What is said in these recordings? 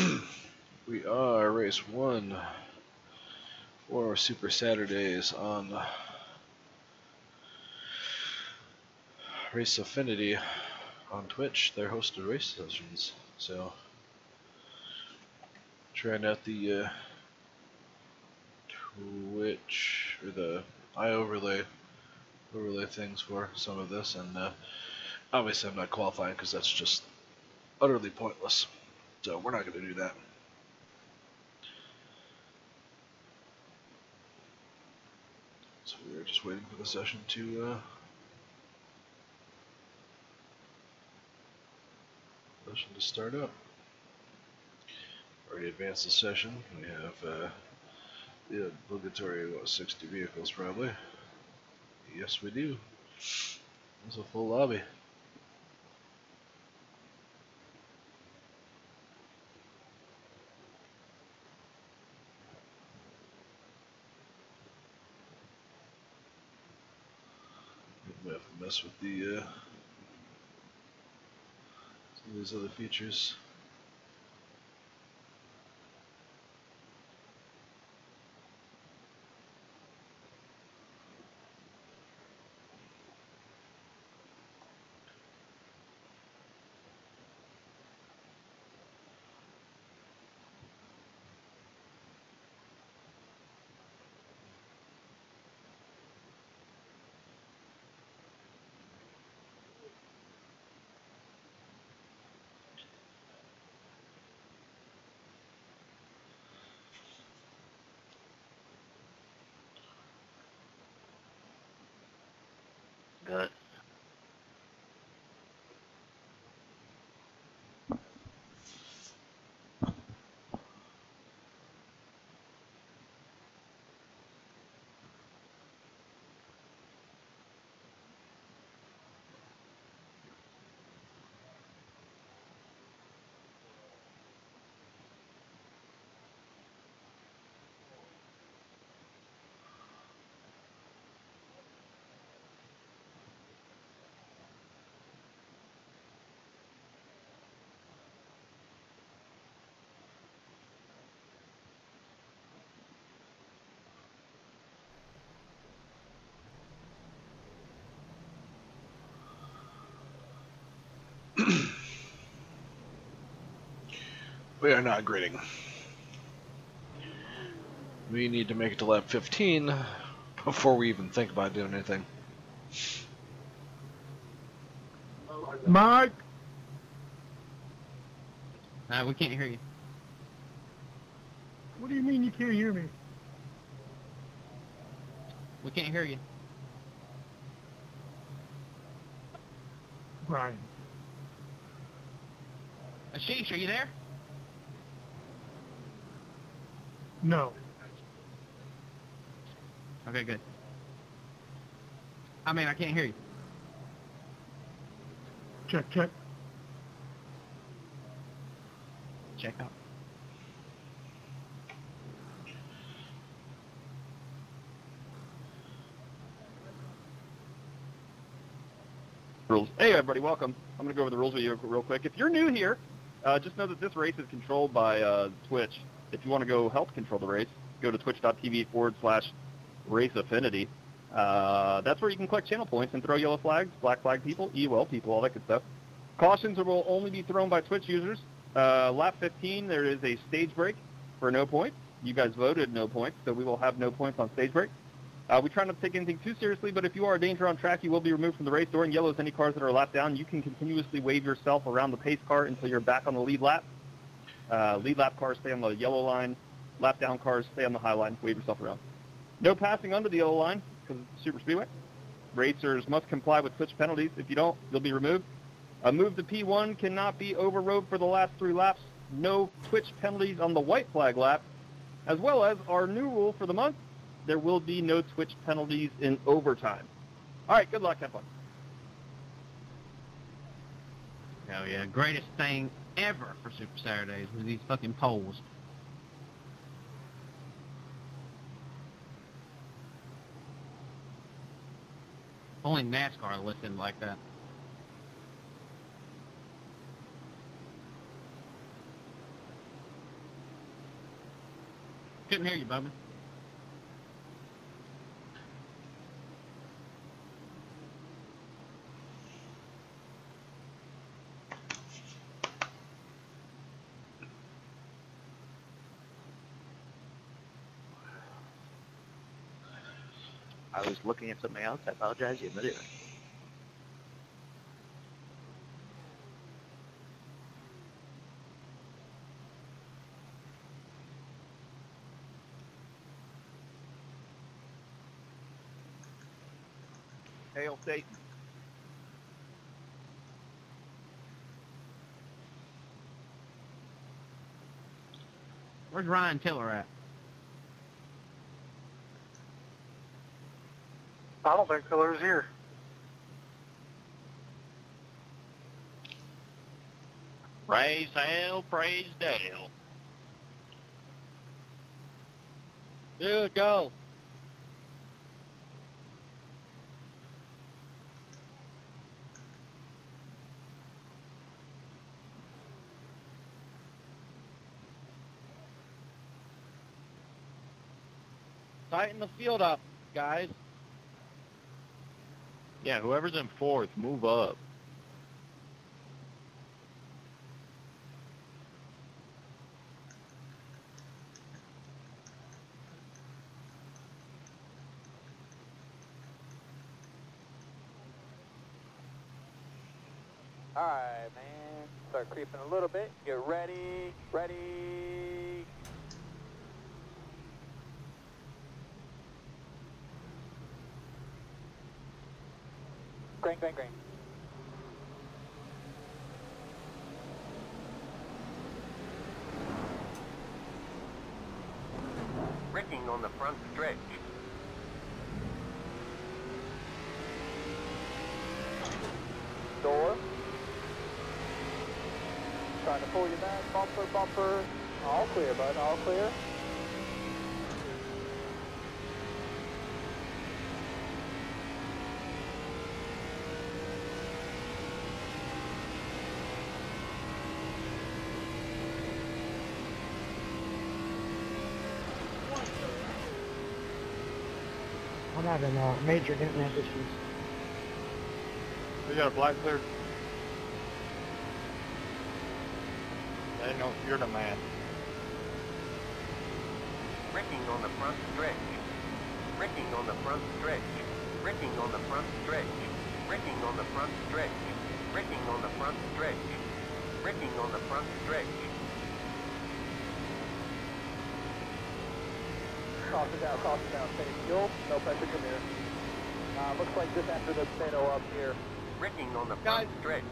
we are race one for Super Saturdays on Race Affinity on Twitch. They're hosted race sessions, so trying out the uh, Twitch or the iOverlay overlay things for some of this, and uh, obviously I'm not qualifying because that's just utterly pointless. So we're not going to do that. So we are just waiting for the session to uh, session to start up. Already advanced the session. We have uh, the obligatory what 60 vehicles probably. Yes, we do. It's a full lobby. We have to mess with the uh, some of these other features. Good. We are not grading. We need to make it to lap 15 before we even think about doing anything. Mike, Uh, we can't hear you. what do you mean you can't hear me? We can't hear you. Brian. Ashish, are you there? No. Okay, good. I mean, I can't hear you. Check, check. Check out. rules. Hey everybody, welcome. I'm going to go over the rules with you real quick. If you're new here, uh, just know that this race is controlled by uh, Twitch. If you want to go help control the race, go to twitch.tv forward slash race affinity. Uh, that's where you can collect channel points and throw yellow flags, black flag people, EUL people, all that good stuff. Cautions will only be thrown by Twitch users. Uh, lap 15, there is a stage break for no points. You guys voted no points, so we will have no points on stage break. Uh, we try not to take anything too seriously, but if you are a danger on track, you will be removed from the race. During yellows, any cars that are lap down, you can continuously wave yourself around the pace car until you're back on the lead lap. Uh, lead lap cars stay on the yellow line. Lap down cars stay on the high line. Wave yourself around. No passing under the yellow line because it's super speedway. Racers must comply with Twitch penalties. If you don't, you'll be removed. A move to P1 cannot be overrode for the last three laps. No twitch penalties on the white flag lap, as well as our new rule for the month. There will be no twitch penalties in overtime. All right, good luck. Have fun. Hell yeah, greatest thing ever for Super Saturdays was these fucking polls. Only NASCAR listened like that. Couldn't hear you, Bubba. Was looking at something else. I apologize immediately. Hail Satan. Where's Ryan Tiller at? I don't think Pillar's here. Praise hell, praise Dale. Dude, go. Tighten the field up, guys. Yeah, whoever's in fourth, move up. Alright, man. Start creeping a little bit. Get ready. Ready. Green, green, green. Braking on the front stretch. Door. Trying to pull you back. Bumper, bumper. All clear, bud. All clear. Having uh, major internet issues. We got a black clear. They know you're the man. Braking on the front stretch. Braking on the front stretch. Braking on the front stretch. Braking on the front stretch. Braking on the front stretch. Braking on the front stretch. Caution down, caution down. Steady fuel. No pressure, come here. Uh, looks like just after the Spano up here. Braking on the front Guys. stretch.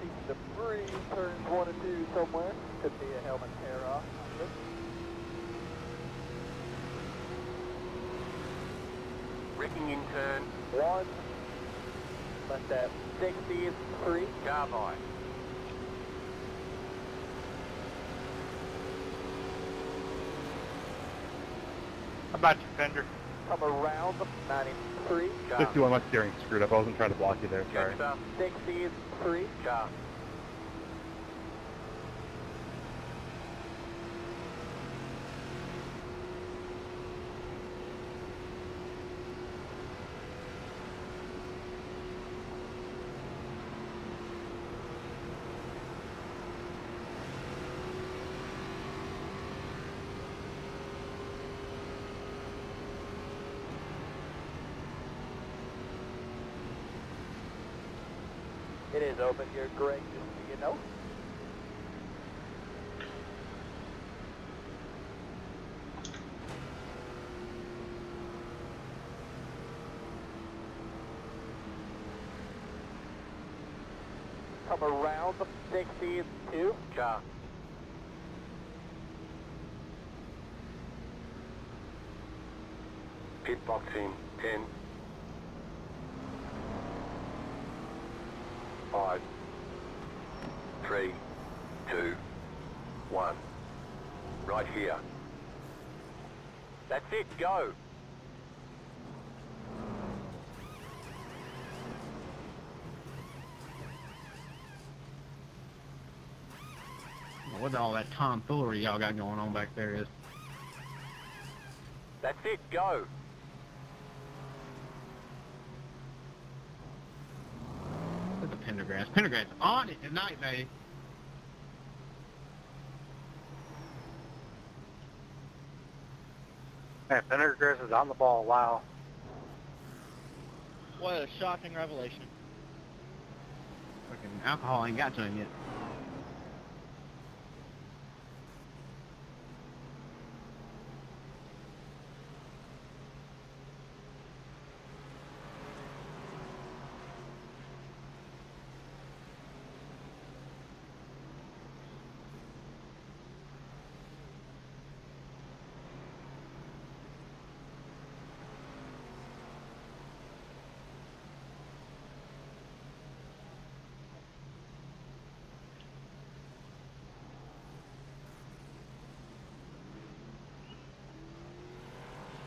See debris, turns one and two somewhere. Could be a helmet tear off. Braking in turn. One. Left at 60 is three. Carbide. How about you, Fender? Come around 93. Car. 61 my steering screwed up. I wasn't trying to block you there. Sorry. Jets up. 60 is three. Car. Is open here, Greg, just so you know. Come around the 62. Car. Pit boxing. 10. 5. 3. 2. 1. Right here. That's it, go. what all that tomfoolery y'all got going on back there is. That's it, go. Look at the Pendergrass. Pendergrass on it tonight, baby. Man, Pendergrass is on the ball. Wow. What a shocking revelation. Fucking alcohol ain't got to him yet.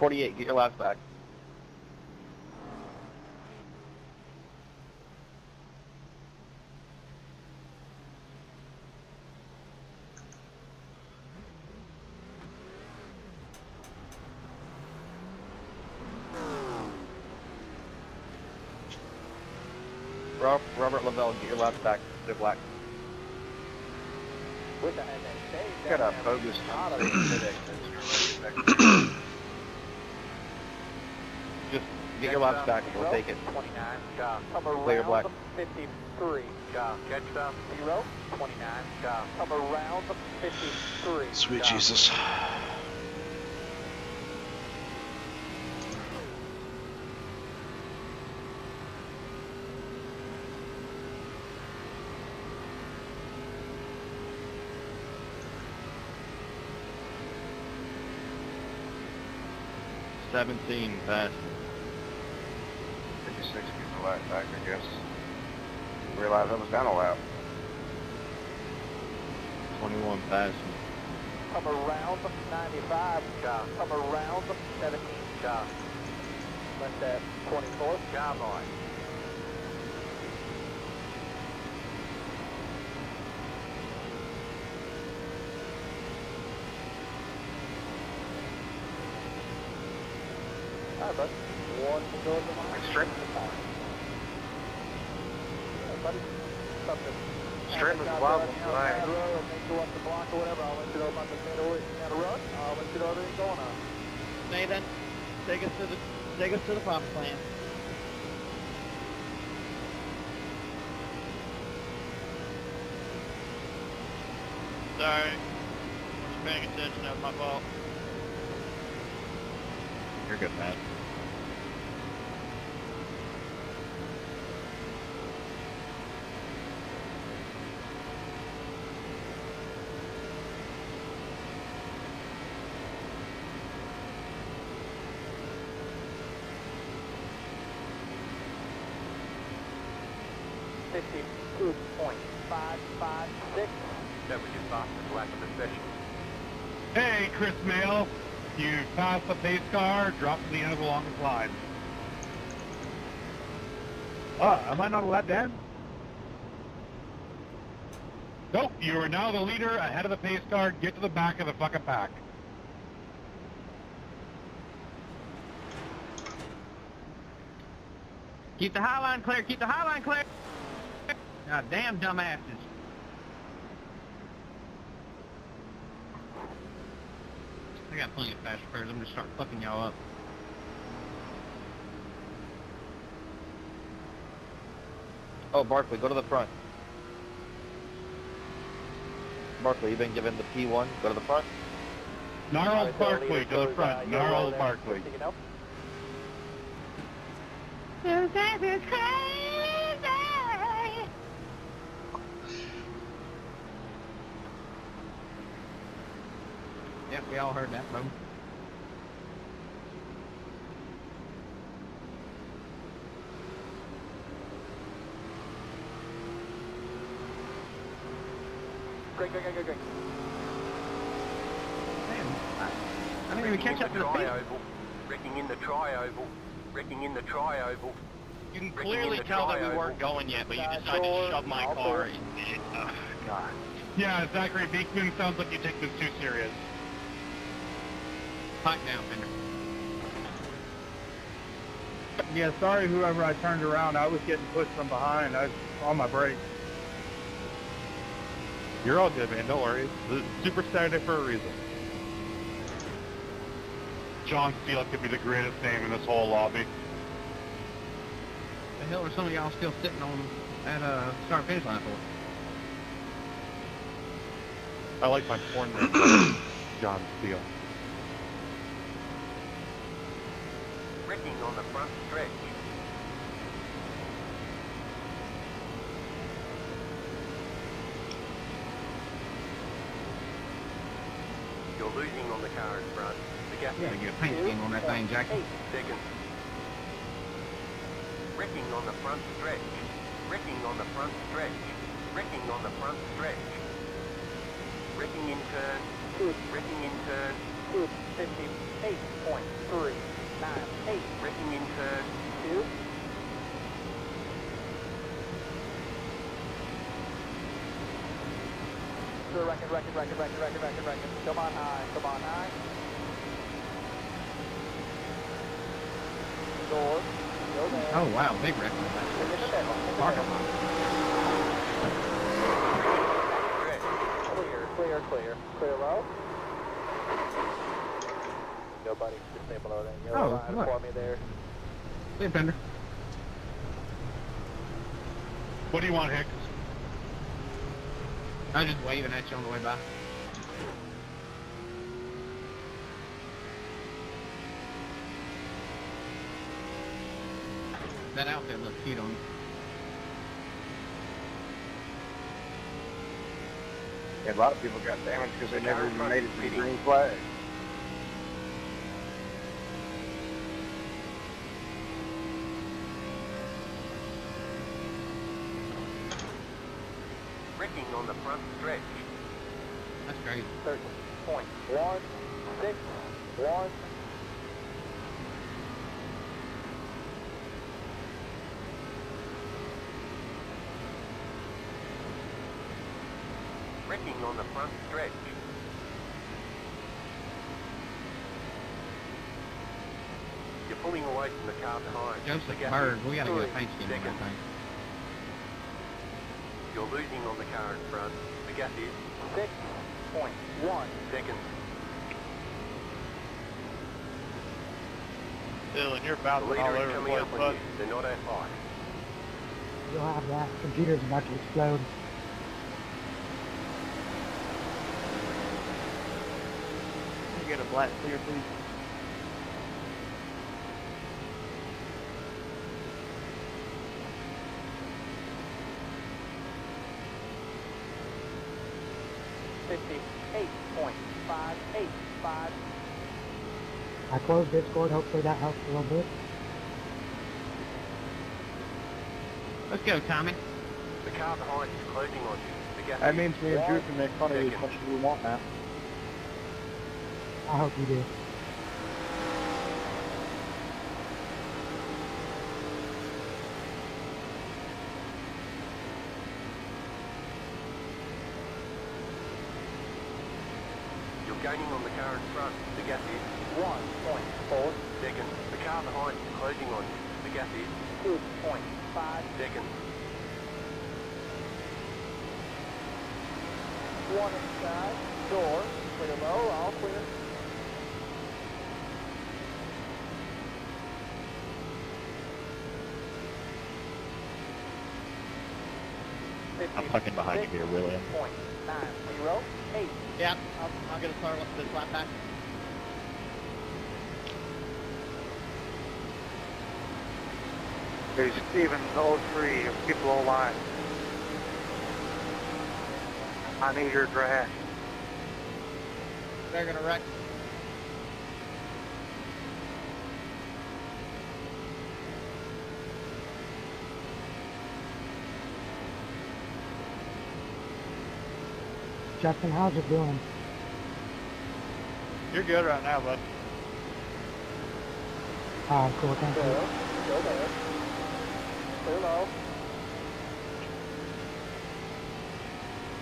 Forty-eight. Get your laps back. Robert Lavelle, get your laps back. They're black. With the, and Got a bogus out of mistake it. today. Just get your laps back and we'll take it. 29, job. Come Clear around black. 53, job. Catch up, 0, 29, job. Come around the 53, Sweet. Jesus. Seventeen fast. 56 gets a lap back, I guess. Realize I was down a lap. Twenty-one fast. Come around the 95, job. Come around the 17, job. Let that 24, job on. All right, bud. One to go to the line. Straight. Yeah, buddy. Something. Straight was wild on the line. Road, or make go up the block or whatever. I'll let you know about the middle and the run. I'll let you know everything going on. Nathan, take us to the take us to the promised land. Sorry. Wasn't paying attention, that was my fault. You're good, Matt. Fifty-two point five five six. That was your fastest lap of the session. Hey, Chris Mail. You passed the pace car, dropped to the end of the longest line. Ah, am I not allowed then? Nope, you are now the leader ahead of the pace car. Get to the back of the fucking pack. Keep the high line clear. Keep the high line clear. God damn dumbasses. I got plenty of fast repairs. I'm gonna start fucking y'all up. Oh, Barkley, go to the front. Barkley, you've been given the P1. Go to the front. Gnarls Barkley go to the front. Gnarls Barkley. You know? Yep, we all heard that, bro. Great, great, great, great, great. Damn, I, I didn't even catch up to the speed. Tri-oval. Wrecking in the tri-oval. Wrecking in the tri-oval. You can clearly tell that we weren't going yet, but you decided to shove my car clear. in. Ugh, oh, God. Yeah, Zachary Beekman sounds like you take this too serious. Pipe down, Fender. Yeah, sorry whoever I turned around. I was getting pushed from behind. I was on my brakes. You're all good, man. Don't worry. It's Super Saturday for a reason. John Steele could be the greatest name in this whole lobby. The hell are some of y'all still sitting on at uh start finish line for? I like my porn name, John Steele. Braking on the front stretch. You're losing on the car in front. The gap You gotta get a paint on that thing, Jackie. seconds. Braking on the front stretch. Braking on the front stretch. Braking on the front stretch. Braking in turn. Braking in turn. 58.398. Braking in turn. Two. Record, record, record, record, record, record, record. Come on high, come on high. Door, go there. Oh wow, big the Parking lot. Clear, clear, clear. Clear low. Go, buddy. Just stay below that yellow Oh, line look. for me there. See you, Fender. What do you want, Hicks? I was just waving at you on the way by. That outfit looks cute on you. Yeah, a lot of people got damaged because they never even made it to the green flag. Braking on the front stretch. That's great. Thirteen point one six one. Braking on the front stretch. You're pulling away from the car behind. Joseph Bird, we gotta get a paint scheme on that thing. You're losing on the car in front. The gap is Six point one. seconds. Dylan, you're The bouncing all leader over is the coming place, up on bud. you. They're not at high. You'll have that. Computer's about to explode. Can you get a black clear, please? Fifty-eight point five eight five. I closed Discord. Hopefully that helps a little bit. Let's go, Tommy. The car behind is closing on you. The gap That is means me and Drew can make fun of you as much as we want now. I hope you do. You're gaining on the car in front. The gap is One point four seconds. The car behind is closing on you. The gap is two point five seconds. one inside. Door, clear low, all clear. I'm fucking behind you here, William. Point nine zero eight. Yep, I'm, I'm gonna start with this lap back. There's Stephen 03 of people online. I need your grass. They're gonna wreck. Justin, how's it doing? You're good right now, bud. Ah, cool. Thank Go, you. Go. Clear low.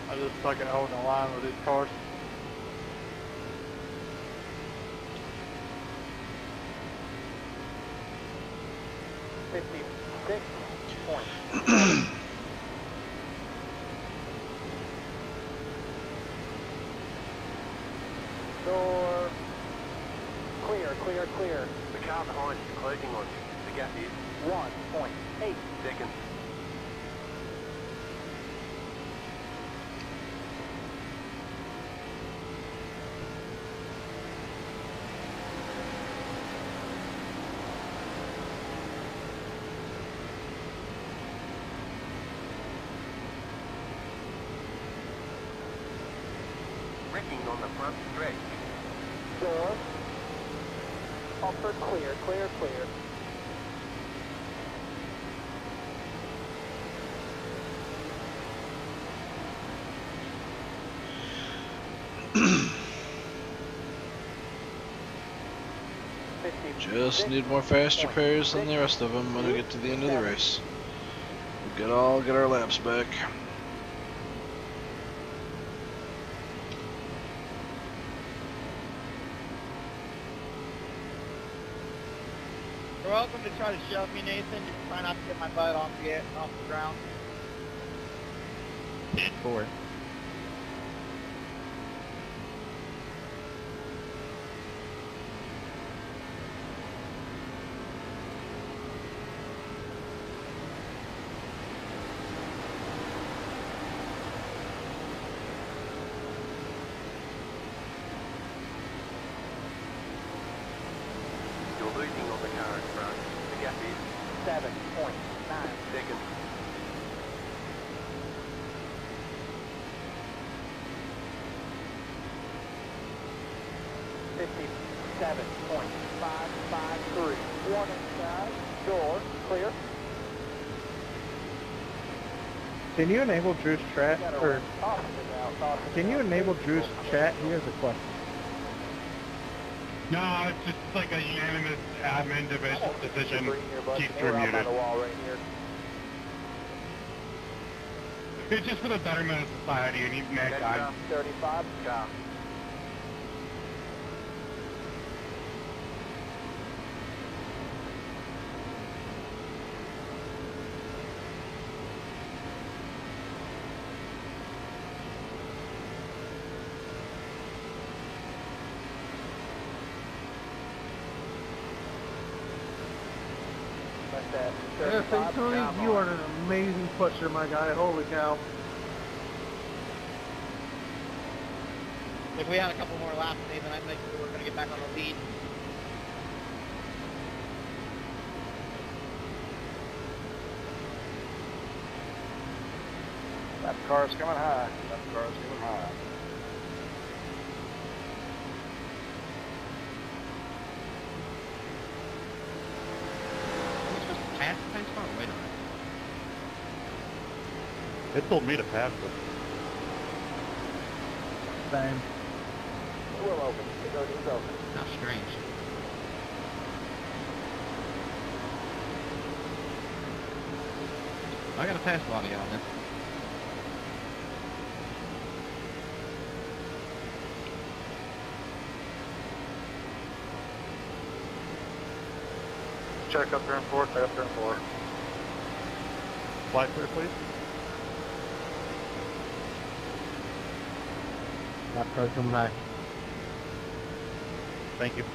I just suck at holding the line with these cars. Fifty-six point. Door. Clear, clear, clear. The car behind you closing on you. The gap is One point Braking on the front stretch. Door. Upper clear, clear, clear. Just need more fast repairs than the rest of them when we get to the end of the race. We'll get all get our laps back. You're welcome to try to shove me, Nathan. Just try not to get my butt off the off the ground. Four. Can you enable Drew's chat, or can you enable Drew's chat? He has a question. No, it's just like a unanimous admin decision. Keep Drew muted. It's just for the betterment of society, and even guys. 35, Yeah, Thirty-five. thanks, Tony. Come You on. are an amazing pusher, my guy. Holy cow. If we had a couple more laps, Nathan, I think we were going to get back on the lead. That car's coming high. That car's coming high. Are we supposed to pass the pace car? Wait a minute. It told me to pass it. Same. Will open. The door is open. How strange. I gotta pass a lot of y'all. Check up there in four. Check up there in four. Fly clear, please. That car's coming back. Thank you.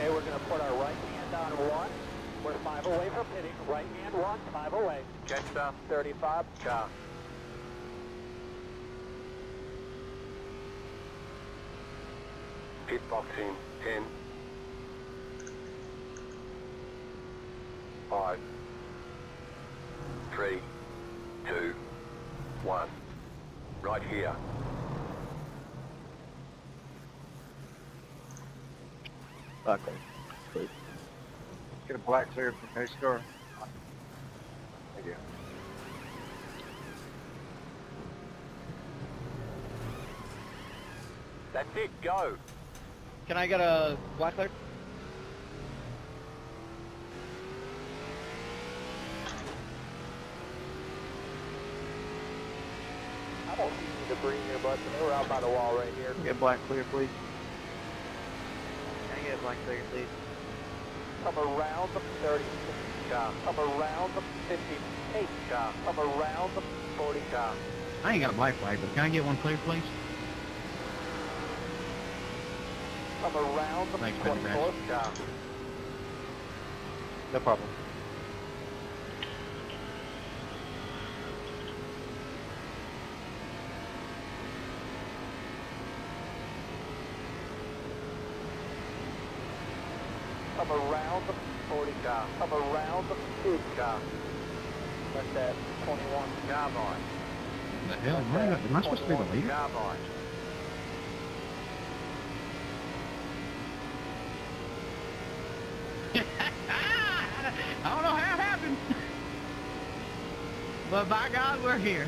Okay, we're going to put our right hand on one. We're five away from hitting. Right hand one, five away. Catch up. 35. Car. Pit in 10. 5. 3. two, one. Right here. Okay. Please. Get a black clear from pace car. Thank you. That's it, go. Can I get a black clear? I don't see any debris in your button. We're out by the wall right here. Get black clear, please. Can I get black clear, please? Come around the 30 shop. Come around the 58 shop. Come around the 40 shop. I ain't got a black flag, but can I get one clear, please? Come around the Thanks, Mr. 24 shop. No problem. Come around the 40 shop. Come around the 2 shop. Let that 21 job on. The hell? Am I, am I supposed to be the leader? Job on. I don't know how it happened. But by God, we're here.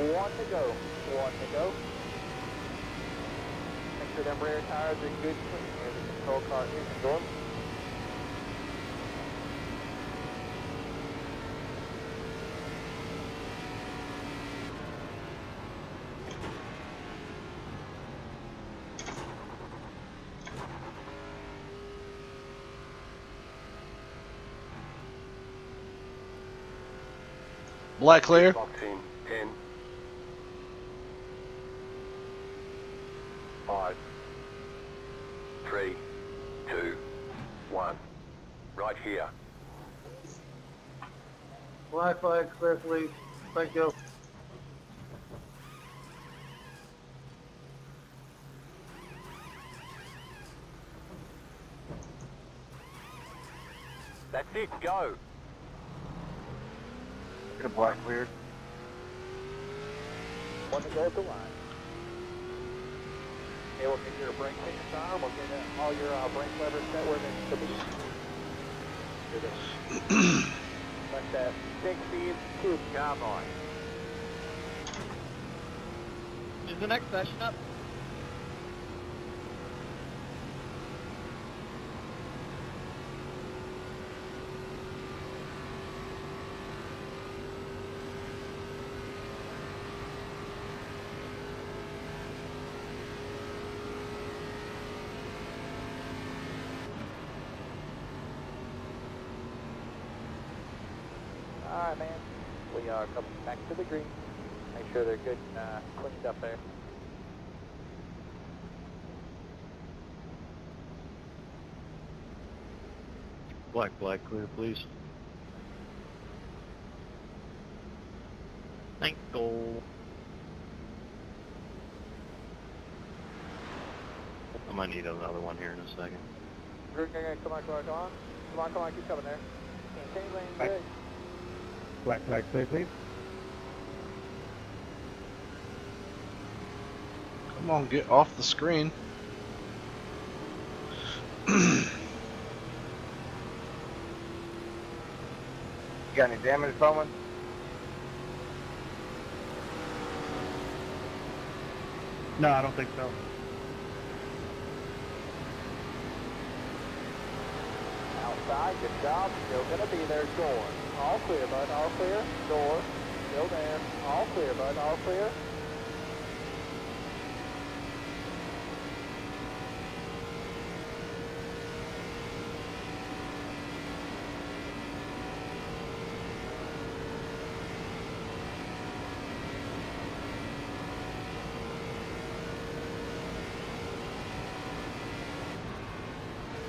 One to go. One to go. Make sure them rear tires are good clean. Here the control car is going. Black clear. Box in. Ten. Five. Three. Two. One. Right here. Black flag clear, please. Thank you. That's it, go. Get black cleared. One to go at the line. Okay, we'll get your brake fingers on. We'll get uh, all your uh, brake levers set where they need to be. Good. Let that six speed two job on. Is the next session up? All right, man. We are coming back to the green. Make sure they're good and uh, cleaned up there. Black, black clear, please. Thank you. I might need another one here in a second. Come on, come on, come on. Come on, come on, keep coming there. Continue lane good. Black flag clear, please. Come on, get off the screen. You got any damage, Bowman? No, I don't think so. Outside, good job. Still gonna be there. Door. All clear, bud. All clear. Door. Still there. All clear, bud. All clear.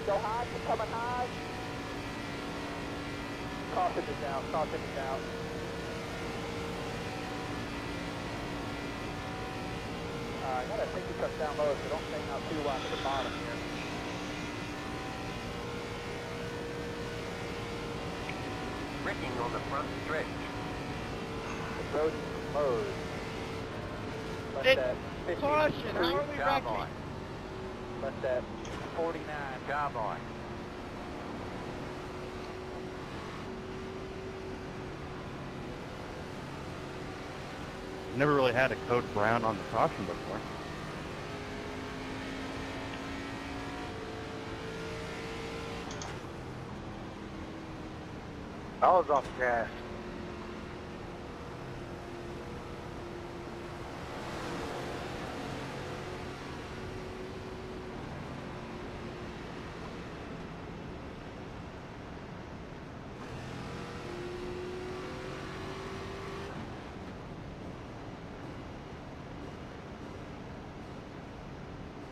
Go high, keep coming high. Caution is down, caution is down. Uh, I got a safety truck down low, so don't stay out too wide to the bottom here. Braking on the front stretch. The road is closed. Left It- at 50. Caution, how are we Job wrecking? on. Left at 49. Job on. Never really had a code brown on the caution before. I was off gas.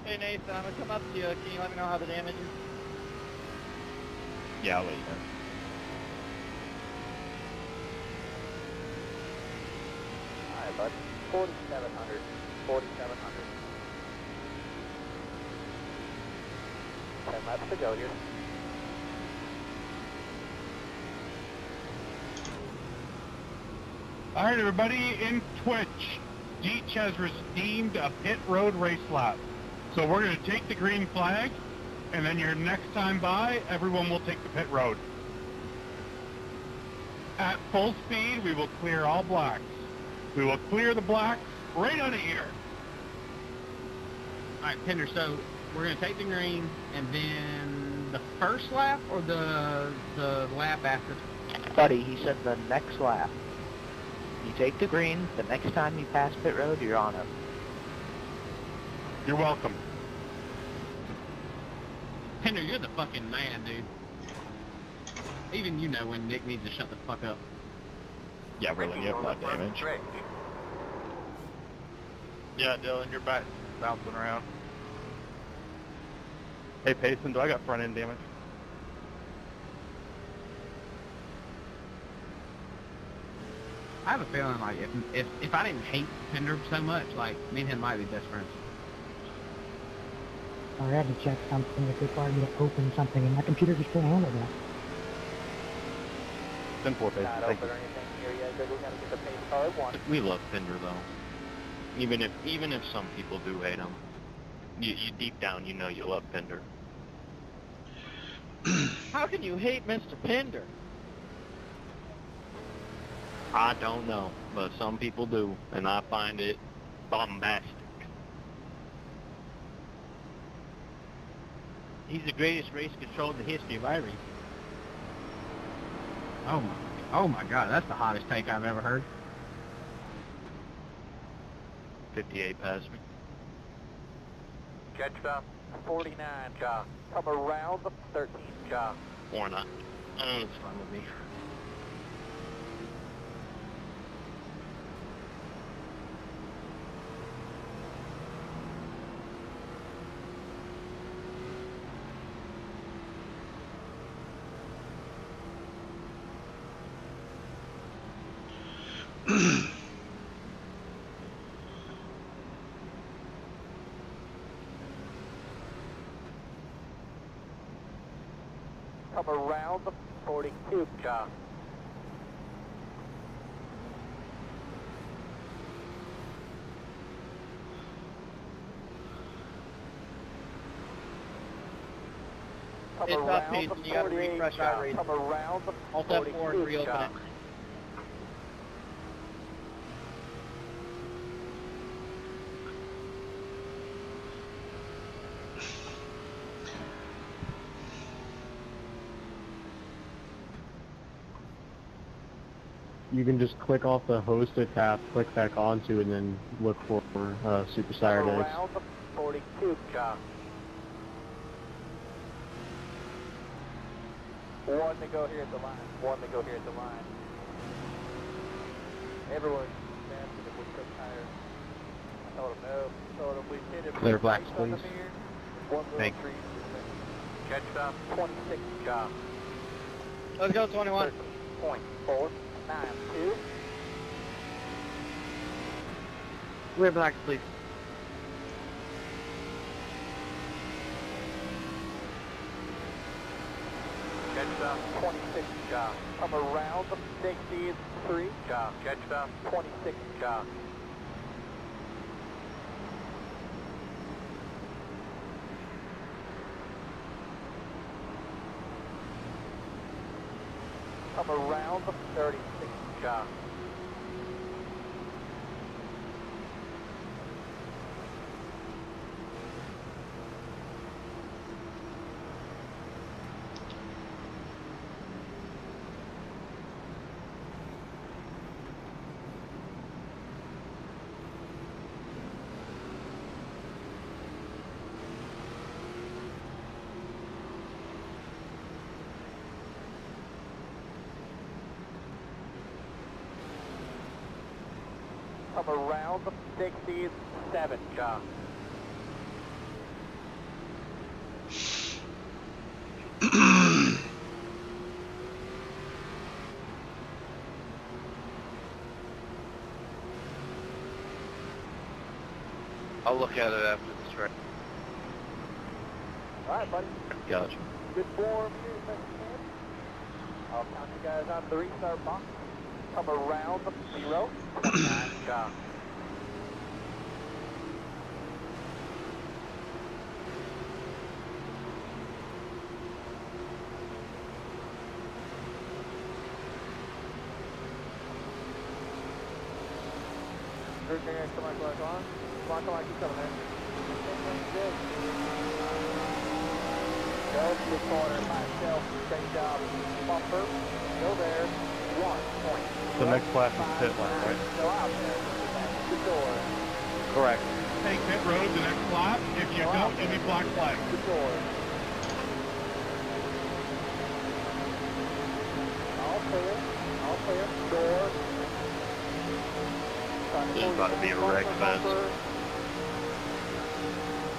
Hey Nathan, I'm gonna come up to you. Can you let me know how the damage is? Yeah, I'll let you know. Alright, bud. 4,700. 4,700. 10 laps to go here. All right, everybody in Twitch, Deech has redeemed a pit road race lap. So we're going to take the green flag, and then your next time by, everyone will take the pit road. At full speed, we will clear all blacks. We will clear the blacks right out of here. Alright, Pender, so we're gonna take the green and then the first lap or the the lap after Buddy, he said the next lap. You take the green, the next time you pass pit road, you're on him. You're welcome. Pender, you're the fucking man, dude. Even you know when Nick needs to shut the fuck up. Yeah, really, Braking you have on a lot of damage. stretch. Yeah, Dylan, you're back bouncing around. Hey, Payson, do I got front end damage? I have a feeling like if if if I didn't hate Pender so much, like me and him might be best friends. I had to check something. It required me to open something, and my computer just couldn't handle that. Ten four, Payson. Not Thank open you. or anything here yet, but we gotta get the pace car at one. We love Pender though. Even if even if some people do hate him, you, you deep down you know you love Pender. How can you hate Mr. Pender? I don't know, but some people do, and I find it bombastic. He's the greatest race control in the history of Irie. Oh my, oh my god, that's the hottest take I've ever heard. 58 past me. Catch stop. 49. Job. Come around the 13. Job. Or not. Uh, it's fine with me. Come around the 42. Job. Come It's up, around the You gotta refresh Job. iRacing. Come around the Alt 42. F4 and reopen it. You can just click off the hosted tab, click back onto, and then look for uh, Super Come Saturdays. around the 42. Job. One to go here at the line. One to go here at the line. Everyone asking if we took tire. I told him no. I told him we hit it. Clear blacks, right on the please. One little Thank tree. catch stop. 26 Car. Let's go 21. point four nine two. We're black, please. Catch stop. 26 Car. Come around the big seeds three. Car. Catch stop. 26 Car. Come around the 36 Car. Around the big seeds seven. Car. I'll look at it after this race. All right, buddy. Gotcha. Good form here, second. I'll count you guys on three. Start box. Come around the zero. 29 Car. Group here, come on, come on, keep coming. Good. Go to the corner, myself, great job. Bumper, go there. One point. The next lap is pit lap, right? Go out there. Back to the door. Correct. Take pit road the next lap. If you don't, give me black flag. All clear. All clear. Door. This is about to be a wreck fest.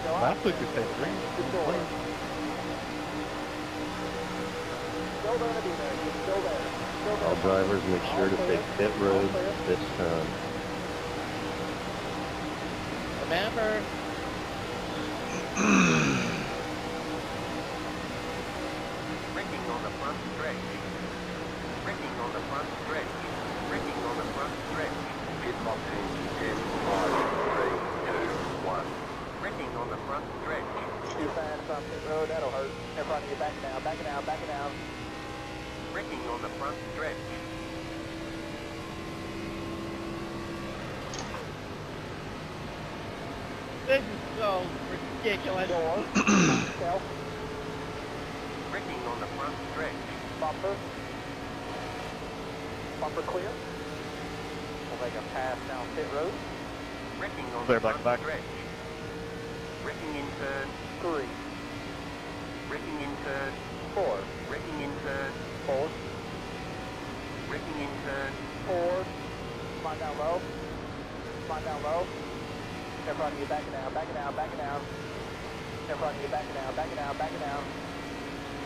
Last week we said green. Still there to be there. You're still there. Still there. All drivers make sure to take pit road this time. Remember, Braking on the front stretch. Braking on the front stretch. Braking on the front stretch. Pit box in 5, 3, 2, 1. Braking on the front stretch. Too fast on pit road. That'll hurt. In front of. Back it down. Back it down. Back it down. Braking on the front stretch. this is so ridiculous. Door. Self. Braking on the front stretch. Bumper. Bumper clear. We'll make a pass down pit road. Braking on Clear the back front to back. stretch. Braking in turn. Three. Braking in turn. Four. Braking in turn. Four. Braking in turn. Four. Come on down low. Come on down low. In front of you. Back it down. Back it down. Back it down. In front of you. Back it down. Back it down. Back it down.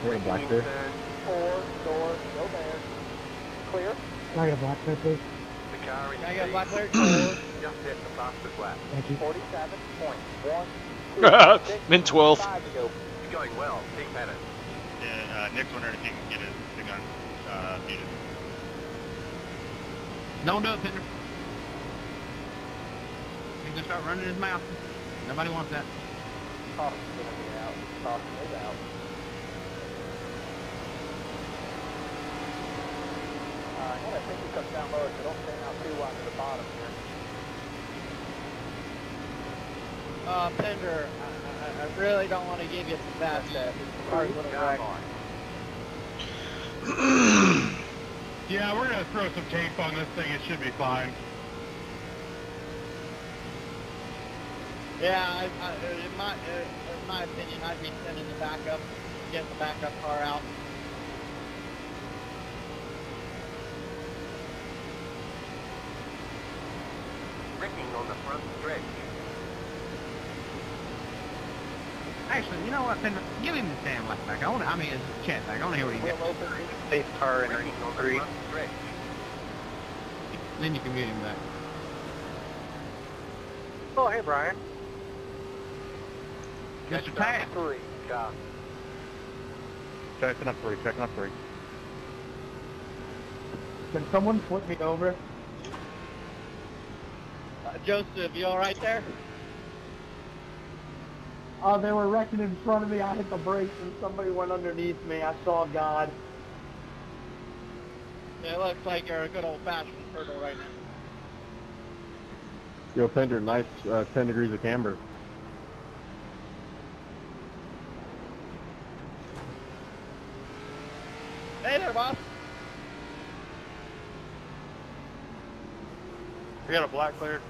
Hey, Braking black in there. turn. Four. Door. Go there. Clear. Can I get a black clear, please? The car in Can I get a speed. black clear? Just hit the fastest lap. Thank you. 47.1. Min 12. Five to go. It's going well. Keep at it. Yeah, uh, Nick's wondering if you can get his the gun uh, muted. Don't do it, Pender. He's gonna start running his mouth. Nobody wants that. Caution's gonna be out. Caution is out. Uh, I gotta think you cut down lower, so don't stand out too wide to the bottom here. Uh, Pender, I, I, I really don't want to give you that. Hard little wreck. Yeah, we're gonna throw some tape on this thing. It should be fine. Yeah, I, I, in my uh, in my opinion, I'd be sending the backup, getting the backup car out. Braking on the front stretch. Actually, you know what? Then give him the damn left back. I want. I mean, his chest back. I want to hear what he gets. Safe car Braking entering on the three. Then you can get him back. Oh, hey, Brian. Mr. Tag. Three, John. Checking up three, checking up three. Can someone flip me over? Uh, Joseph, you all right there? Oh, they were wrecking in front of me. I hit the brakes and somebody went underneath me. I saw God. It looks like you're a good old-fashioned turtle right now. Yo, Pender, nice uh, 10 degrees of camber. Hey there, boss. We got a black clear.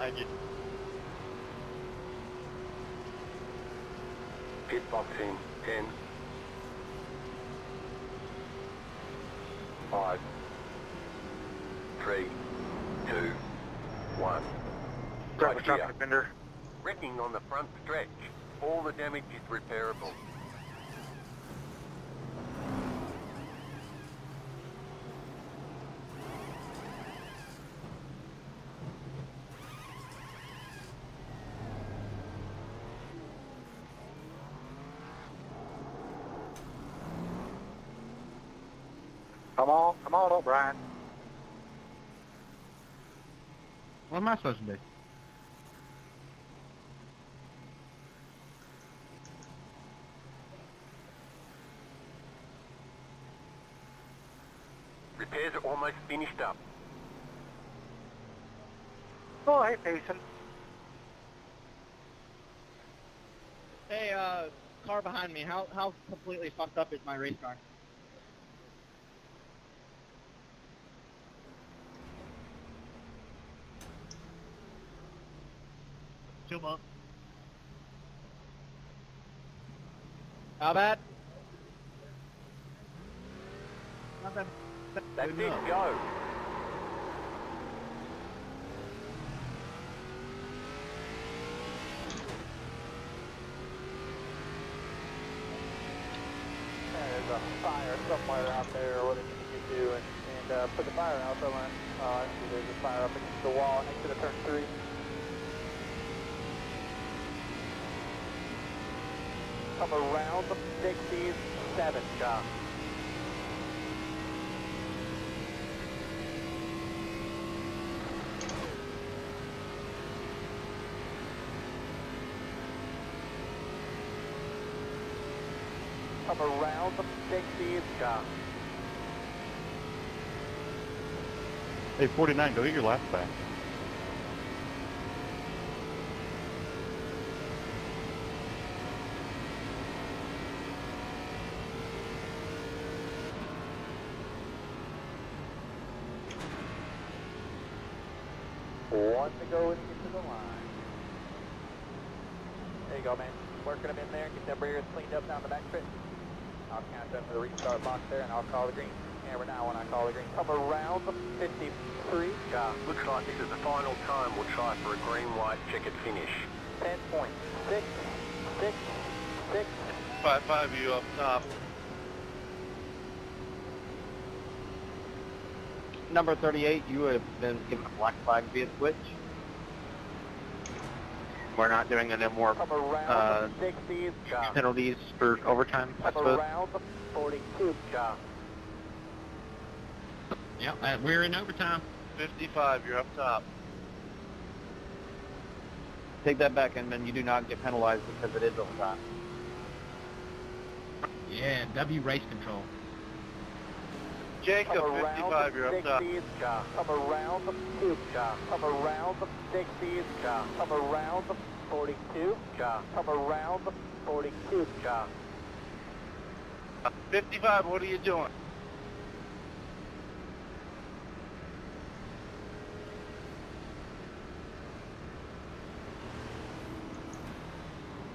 Thank you. Pit boxing. 10. 5. 3. 2. 1. Right here. Bender. Wrecking on the front stretch. All the damage is repairable. Come on, come on, O'Brien. What am I supposed to do? Repairs are almost finished up. Oh, hey, Payson. Hey, uh, car behind me. How how completely fucked up is my race car? Two months. How bad? Nothing. That's it, go. There's a fire somewhere out there, what it needs to do, and, and uh, put the fire out. So, uh, I see there's a fire up against the wall next to the turn three. Come around the 60s, seven, John. Come around the 60s, John. Hey, 49, go get your last back. One to go and get to the line. There you go, man. Working them in there, get them rears cleaned up down the back stretch. I'll count them to the restart box there, and I'll call the green. Camera now when I call the green. Come around the 53. Yeah, looks like this is the final time we'll try for a green-white checkered finish. 10.6, 6, 6. Five, five, you up top. Number 38, you have been given a black flag via switch. We're not doing any more uh, the 60s. John. penalties for overtime, I suppose. around 42. Yep, uh, we're in overtime. 55, you're up top. Take that back, and then you do not get penalized because it is overtime. Yeah, W race control. Jacob, Come around 55, you're up top. 60s. John. Come around the 2. John. Come around the 60s. John. Come around the 42. John. Come around the 42. Uh, 55, what are you doing?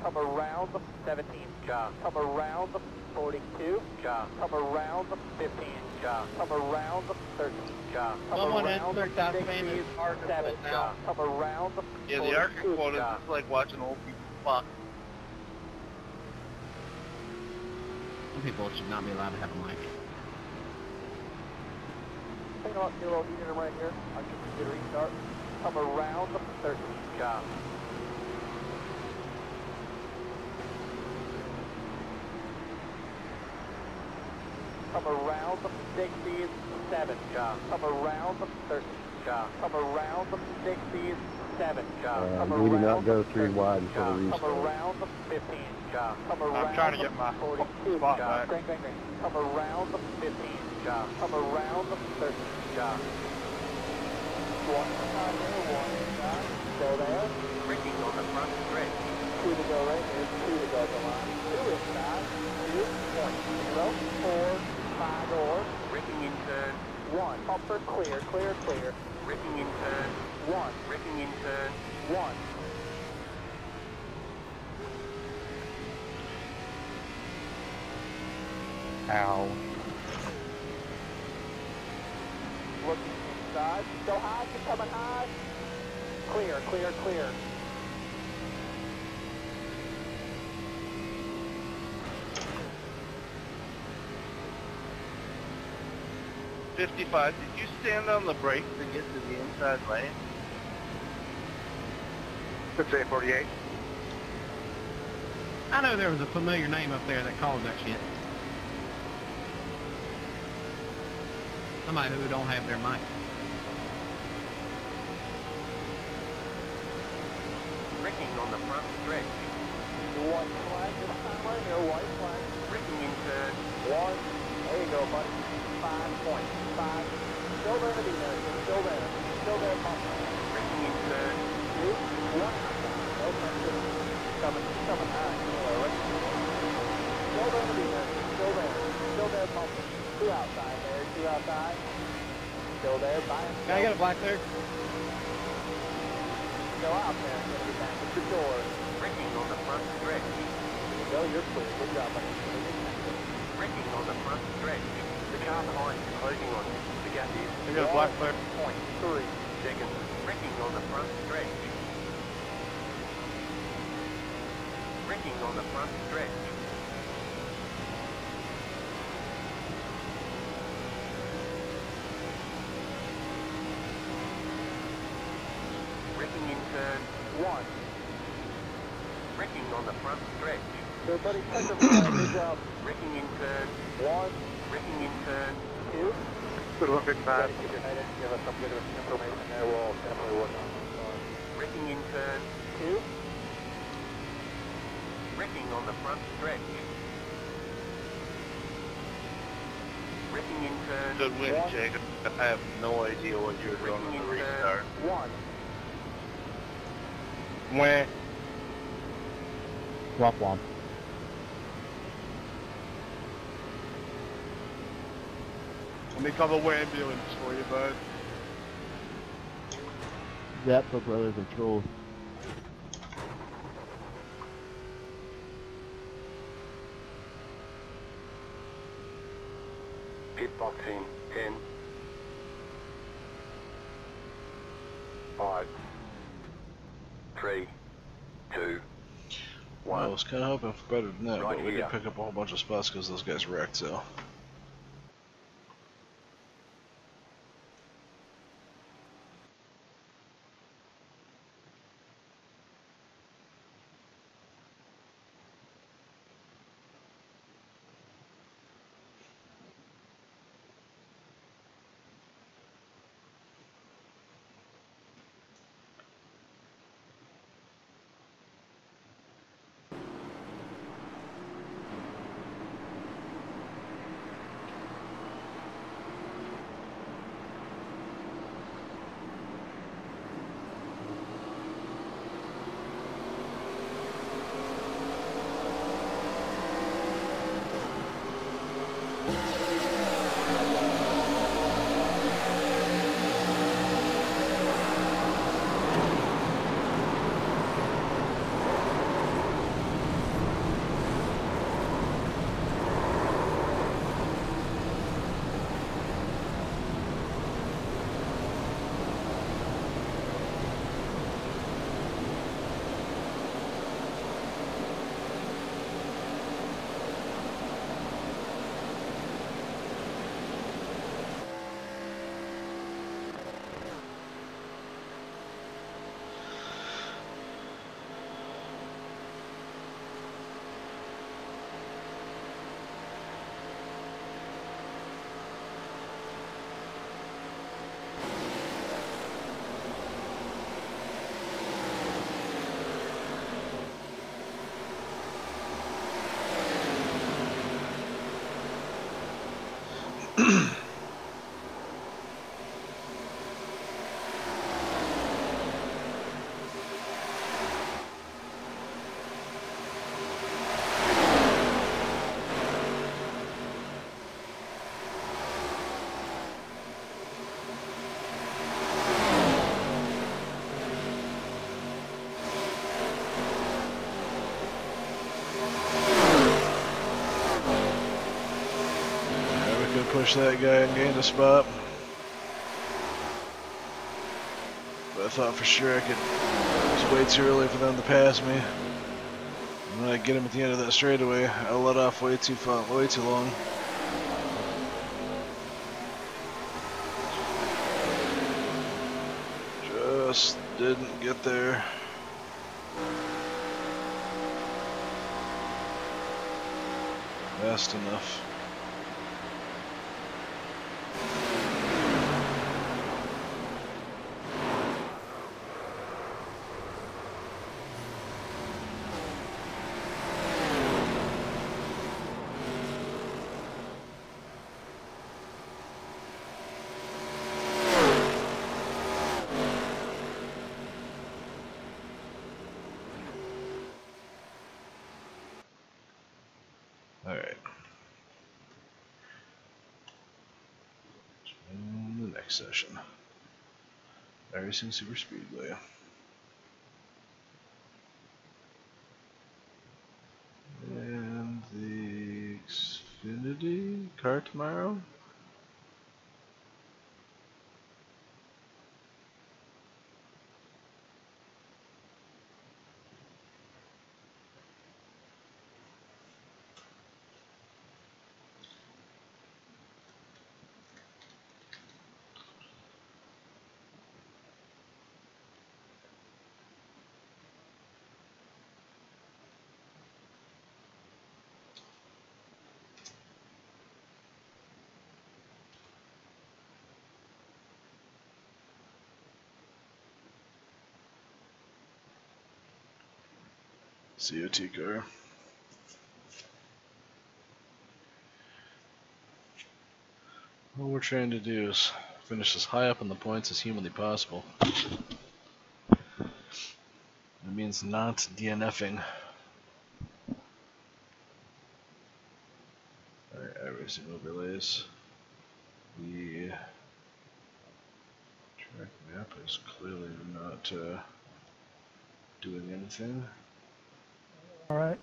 Come around the 17. John. Come around the 42, John. Come around the 15, John. Come around the 13, John. Come Someone around the that Use arc seven, John. Come around the. Yeah, the arc quote is just like watching old people fuck. Some people should not be allowed to have a mic. Hang on, get a little heat right here. I should consider restart. Come around the 13, John. Come around the 67 job. Come around the 13 job. Come around the 67 job. Uh, we do not go the through 13 wide for the job. Come restart. around the 15 job. Come around I'm trying to get my 42 spot job. back. Come around the 15 job. Come around the 13 job. One time there, one inside. Go there. Braking on the front stretch. Two to go right here. Two to go the line. Two inside. Two point zero four five or Braking in turn. one. Bumper clear, clear, clear. Braking in turn. One, Braking in turn. one. Ow. Looking inside. Go high. Keep coming high. Clear, clear, clear. Fifty-five. Did you stand on the brake to get to the inside lane? It's eight forty-eight. I know there was a familiar name up there that called that shit. Somebody who don't have their mic. Braking on the front stretch. One flag this time right here. White flag. Braking in turn. One. There you go, buddy. Five Still there to be there. Still there. Still there, bumper. Braking in turn. Two. One. No pressure. Coming, coming high. Kilo, right? Still there to be there. Still there. Still there, bumper. Two outside there. Two outside. Still there. By himself. Can I get a black clear? Go out there. Get it back at the door. Braking on the front stretch. Go, you're clear. Good job, buddy. Braking on the front stretch. The car behind is closing on you. The gap is I got a black clear. Point three. seconds. Braking on the front stretch. Braking on the front stretch. Braking in turn. One. Braking on the front stretch. Good, buddy. Touch him. Good job. Braking in turn. One. Braking in turn. Two. Good one, fifty-five. Keep your in. Give us some good information there. We'll definitely work on it. Braking in turn. Two. Braking on the front stretch. Braking in turn. Good win, Jacob. I have no idea what you were doing on the restart. One. Wah. Womp womp. Let me call the ambulance for you, bud. Zeppo Brothers of Trolls. Pitboxing. Ten. Five. Three. Two. Well, I was kind of hoping for better than that, Right but we here. did pick up a whole bunch of spots because those guys wrecked, so. Pushed that guy and gained a spot. But I thought for sure I could. It was way too early for them to pass me. And when I get him at the end of that straightaway, I let off way too far, way too long. Just didn't get there. Fast enough. Alright. And the next session. Racing Super Speedway. And the Xfinity car tomorrow? COT car. All we're trying to do is finish as high up in the points as humanly possible. It means not DNFing. Alright, iRacing overlays. The track map is clearly not uh, doing anything. All right.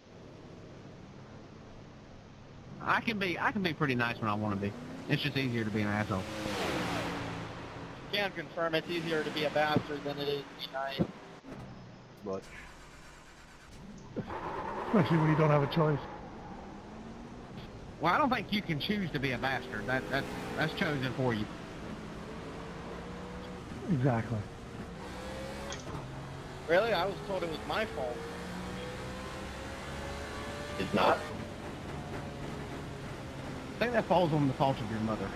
I can be I can be pretty nice when I want to be. It's just easier to be an asshole. Can confirm it's easier to be a bastard than it is to be nice. But Especially when you don't have a choice. Well, I don't think you can choose to be a bastard. That that that's chosen for you. Exactly. Really? I was told it was my fault. It's not. I think that falls on the fault of your mother.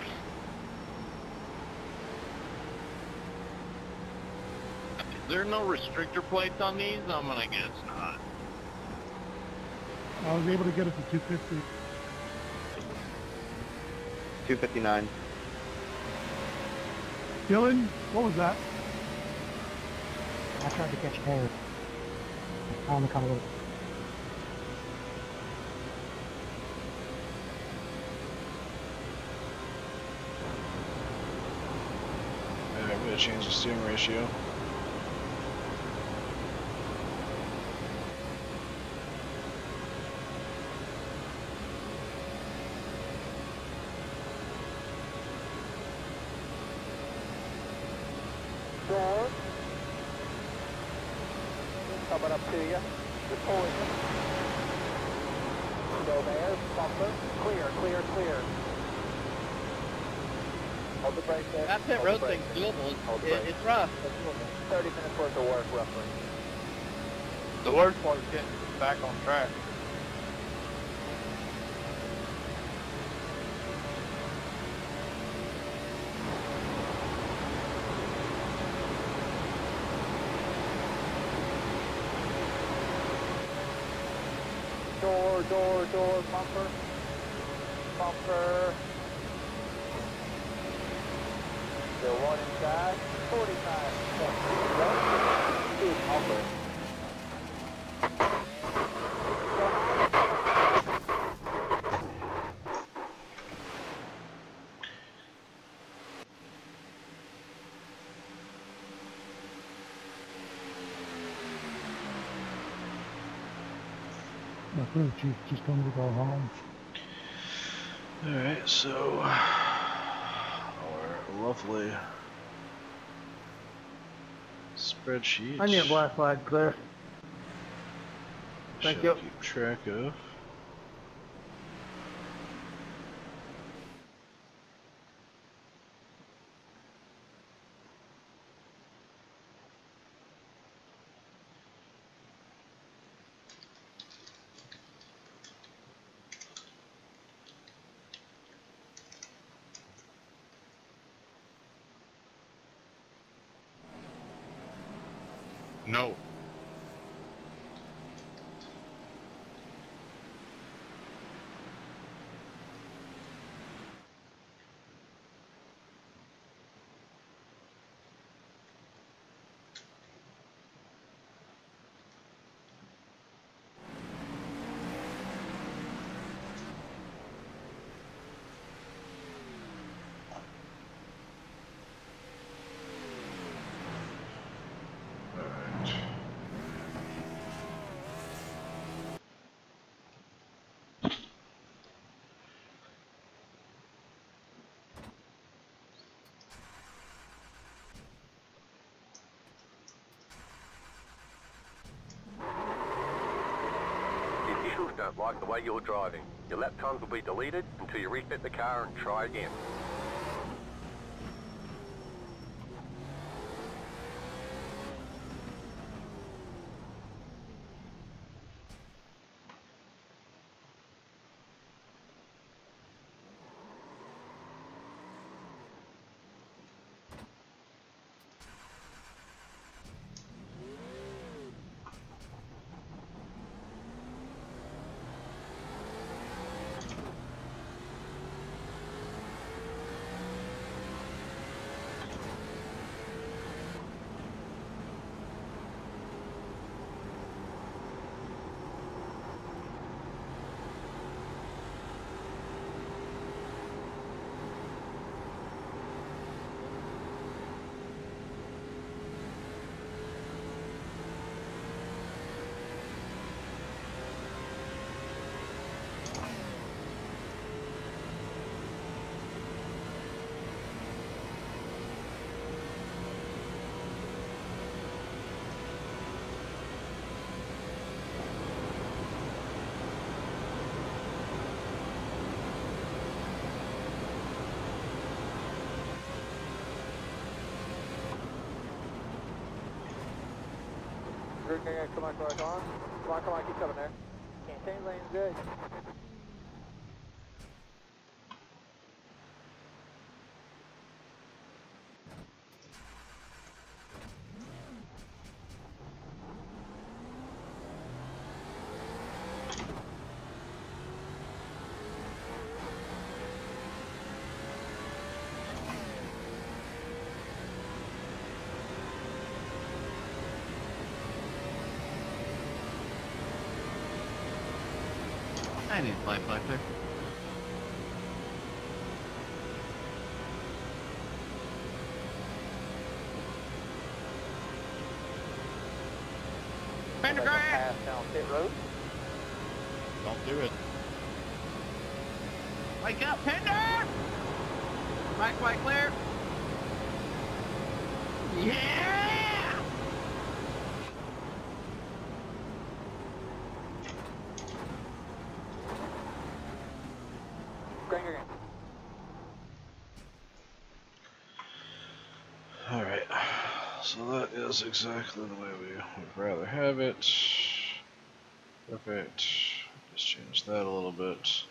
Is there no restrictor plates on these? I'm gonna guess not. I was able to get it to 250. 259. Dylan, what was that? I tried to catch hair. On the color. Alright, I'm change the steering ratio. Door. Coming up to you. The poison. Go there. Bumper. Clear, clear, clear. Hold the brake there. That pit road thing's there. doable. It, it's rough, but doable. 30 minutes worth of work, roughly. The worst part is getting back on track. Door, door, door, bumper. Bumper. Still one inside. 45. Two bumper. My crew chief just told me to go home. Alright, so Lovely. Spreadsheet. I need a black flag clear. Thank you. Keep track of. Don't like the way you're driving. Your lap times will be deleted until you refit the car and try again. On, come on, come on, come on. Come on, come on, keep coming there. Change lanes good. I need a flight collector. Pendergrass! Pass down pit road. Don't do it. Wake up, Pender! Right, quite clear. Yeah! Green, green. Alright. So that is exactly the way we would rather have it. Perfect. Just change that a little bit.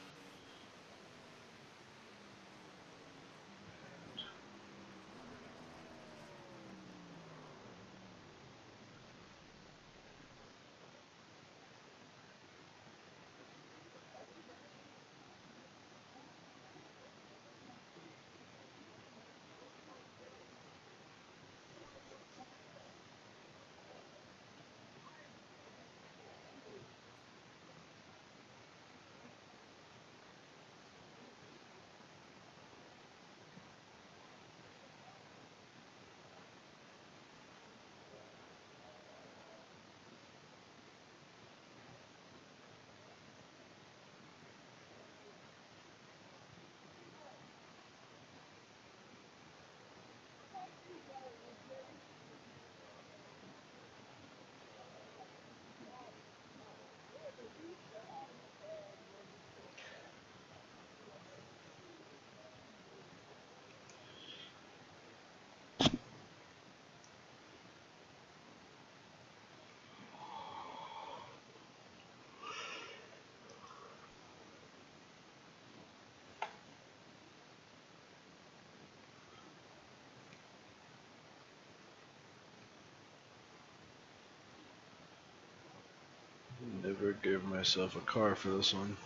Gave myself a car for this one.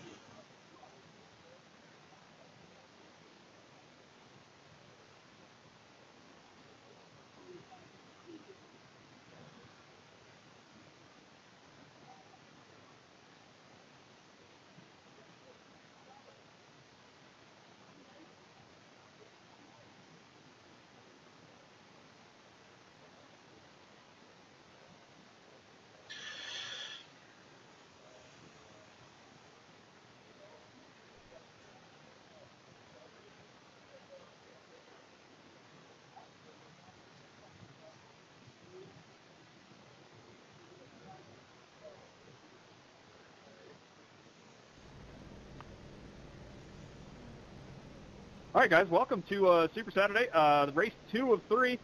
Right, guys, welcome to uh, Super Saturday, uh, race two of three.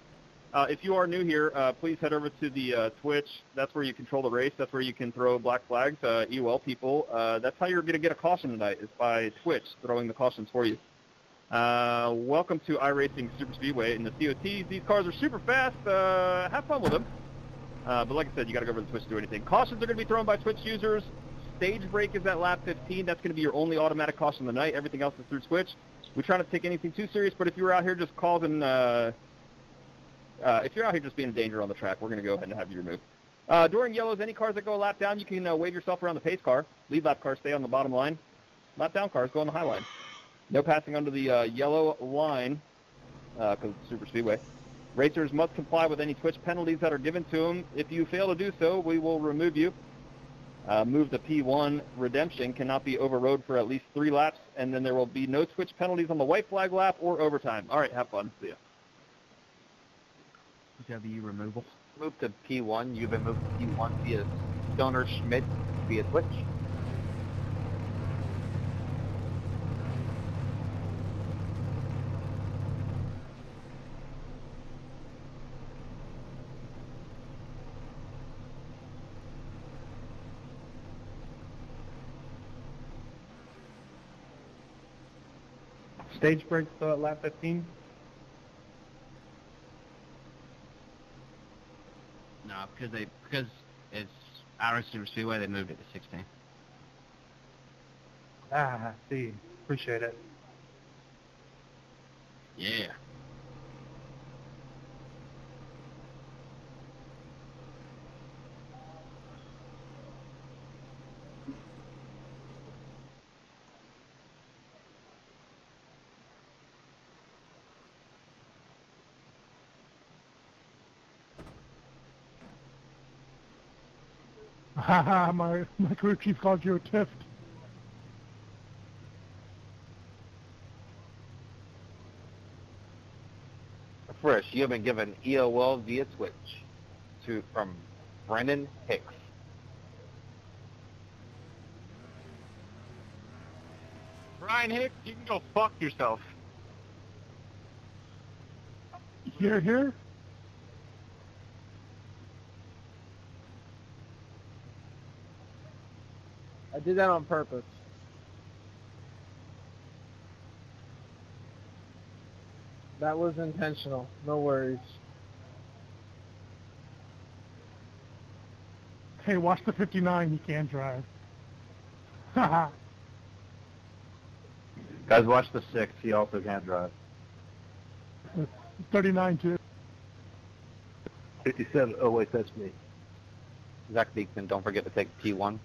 Uh, if you are new here, uh, please head over to the uh, Twitch. That's where you control the race. That's where you can throw black flags. Uh, EOL people. Uh, that's how you're going to get a caution tonight. Is by Twitch throwing the cautions for you. Uh, welcome to iRacing Super Speedway in the COTs. These cars are super fast. Uh, have fun with them. Uh, but like I said, you got to go over to Twitch to do anything. Cautions are going to be thrown by Twitch users. Stage break is at lap 15. That's going to be your only automatic caution of the night. Everything else is through Twitch. We try not to take anything too serious, but if you're out here just causing, uh, uh, if you're out here just being a danger on the track, we're going to go ahead and have you removed. Uh, during yellows, any cars that go a lap down, you can uh, wave yourself around the pace car. Lead lap cars stay on the bottom line. Lap down cars go on the high line. No passing under the uh, yellow line because it's super speedway. Racers must comply with any Twitch penalties that are given to them. If you fail to do so, we will remove you. Uh, move to P1 redemption cannot be overrode for at least three laps, and then there will be no Twitch penalties on the white flag lap or overtime. All right, have fun. See ya. W removal. Move to P1. You've been moved to P1 via Stoner Schmidt via Twitch. Stage break still at lap 15? No, because they because it's our Super Speedway, they moved it to 16. Ah, I see. Appreciate it. Yeah. Haha, my, my crew chief called you a tift. Fresh, you have been given EOL via Twitch to from Brendan Hicks. Brian Hicks, you can go fuck yourself. Here, here. I did that on purpose. That was intentional. No worries. Hey, watch the 59. He can drive. Haha. Guys, watch the six. He also can't drive. 39 too. 57. Oh, wait, that's me. Zach Beekman, don't forget to take P1.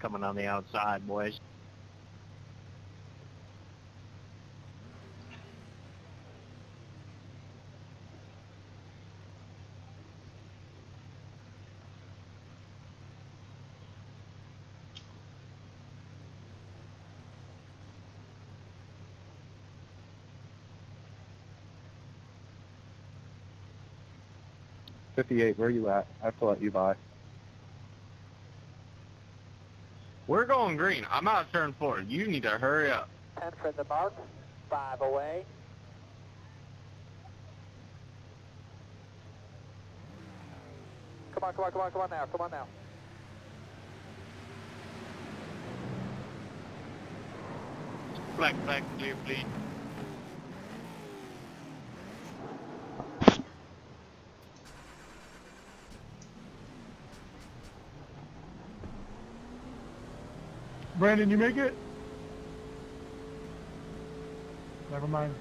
Coming on the outside, boys. Fifty-eight. Where you at? I have to let you by. We're going green. I'm out of turn four. You need to hurry up. 10 for the mark. 5 away. Come on, come on, come on, come on now, come on now. Black flag, clear, please. Brandon, you make it? Never mind.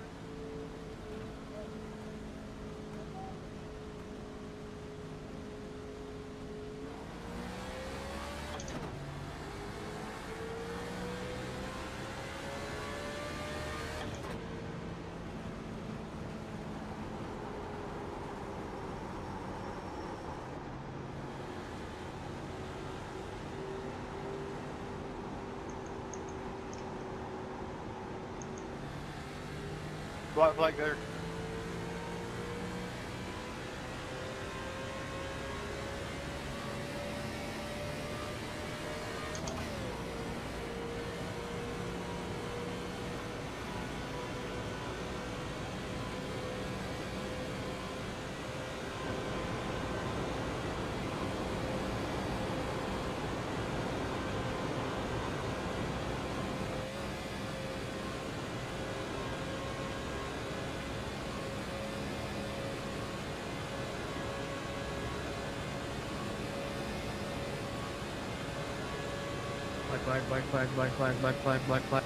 Black flag there. Black flag, black flag, black flag, black flag, black flag.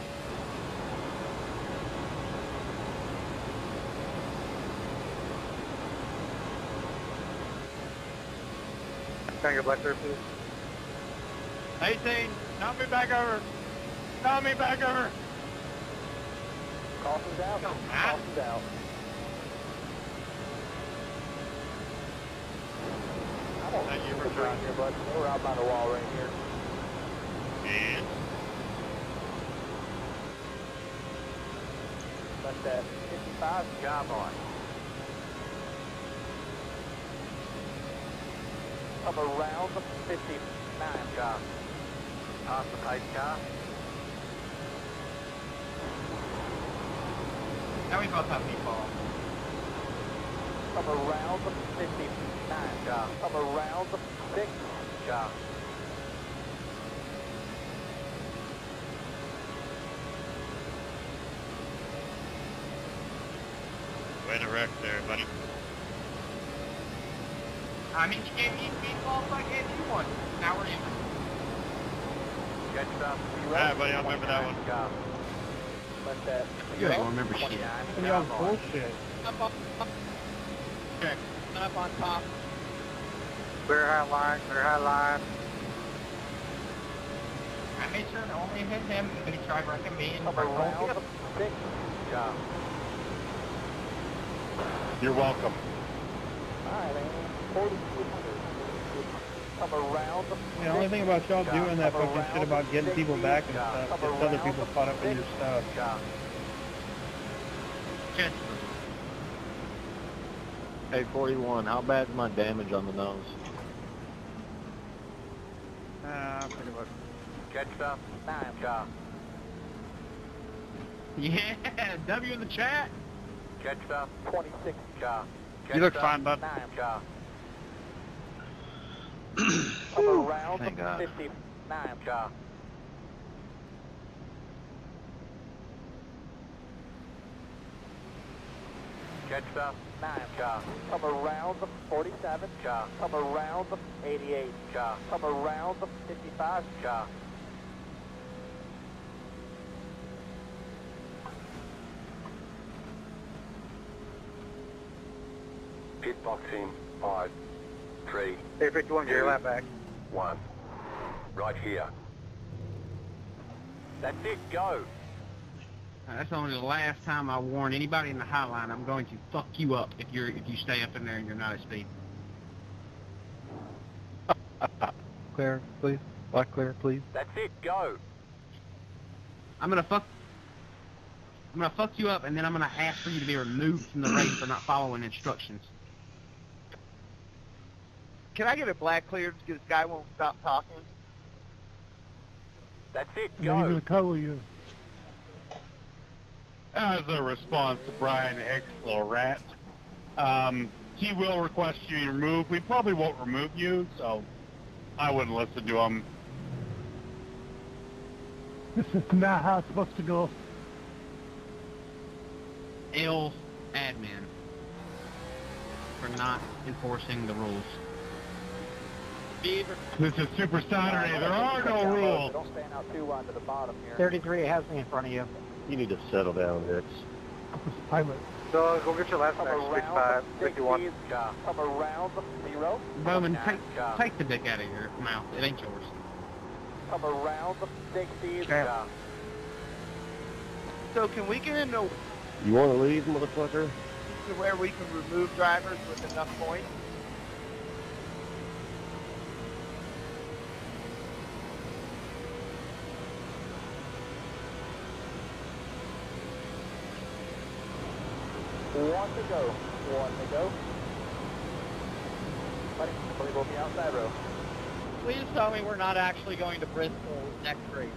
Can I get black there, please? 18, knock me back over. Knock me back over. Caution's out. Caution's out. I don't Thank you for think we're around here, bud. We're out by the wall right here. And That's that 55 job on. Come around the 59 car. Past the pace car. Now we both have meatball. Come around the 59 car. Come around the 6 car. Way to wreck there, buddy. I mean, you gave me meatballs, I gave you one. Now we're even. Get stuff. Alright, buddy, I'll remember that one. Let that. Uh, you ain't gonna remember shit. And y'all bullshit. Up on Check. up on top. Clear high line, clear high line. I made sure to only hit him if he tried wrecking me and Come around the 6 car. You're welcome. Alright, man. 4200. Come around the The only thing about y'all car. doing that fucking shit about getting people back and car. stuff Come gets other people caught up in your stuff. car. Hey, 41, how bad's my damage on the nose? Uh, pretty much. Catch stuff. 9 car. Yeah, W in the chat. Catch stuff. 26 car. You look fine, bud. Come around Thank the God. 59. Catch stuff. 9 car. Come around the 47 car. Come around the 88 car. Come around the 55 car. Pitboxing, five, three, Hey, 51, get your lap back. one. Right here. That's it. Go. That's only the last time I warn anybody in the highline. I'm going to fuck you up if you're if you stay up in there and you're not at speed. Clear, please. Black clear, please. That's it. Go. I'm gonna fuck. I'm gonna fuck you up, and then I'm gonna ask for you to be removed from the race for not following instructions. Can I get a black cleared because this guy won't stop talking? That's it. And then he's Go. gonna cuddle you. As a response to Brian Hicks, little rat, um, he will request you removed. We probably won't remove you, so I wouldn't listen to him. This is not how it's supposed to go. L admin for not enforcing the rules. Beaver. This is Super Saturday. There are no rules. Don't stand out too wide to the bottom here. 33 has me in front of you. You need to settle down, Hicks. Pilot. So go get your last Come name, around 65, the 51. 60s, Come around the zero. Bowman, take, take the dick out of your mouth. It ain't yours. Come around the 60s. Yeah. So can we get into You want to leave, motherfucker? to where we can remove drivers with enough points? One to go. One to go. Buddy, I believe we'll be outside row. Please tell me we're not actually going to Bristol next race.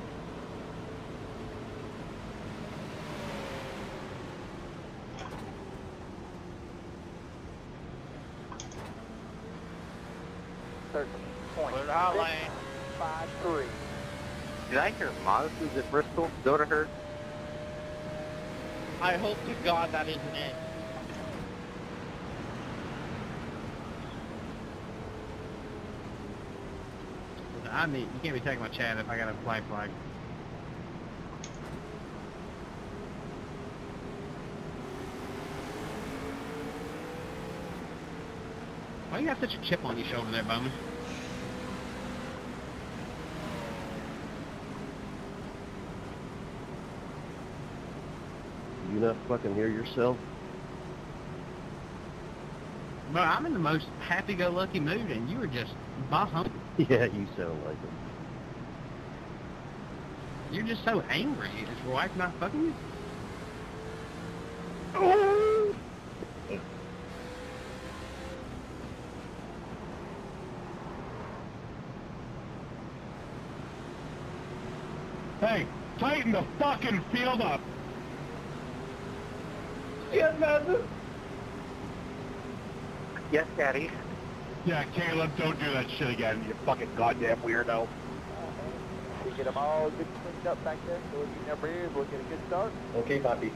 Thirteen point Clear out six, lane. five three. Did I hear Modest is at Bristol? Go to her. I hope to God that isn't it. I need, you can't be taking my chat if I got a flag flag. Why you got such a chip on your shoulder there, Bowman? You not fucking hear yourself? Bro, I'm in the most happy-go-lucky mood, and you were just hump. Yeah, you sound like him. You're just so angry. Is your wife not fucking you? Hey, tighten the fucking field up. Yes, Master. Yes, Daddy. Yeah, Caleb, don't do that shit again, you fucking goddamn weirdo. We get them all good cleaned up back there, so we'll get their beers, we'll get a good start. Okay, Poppy.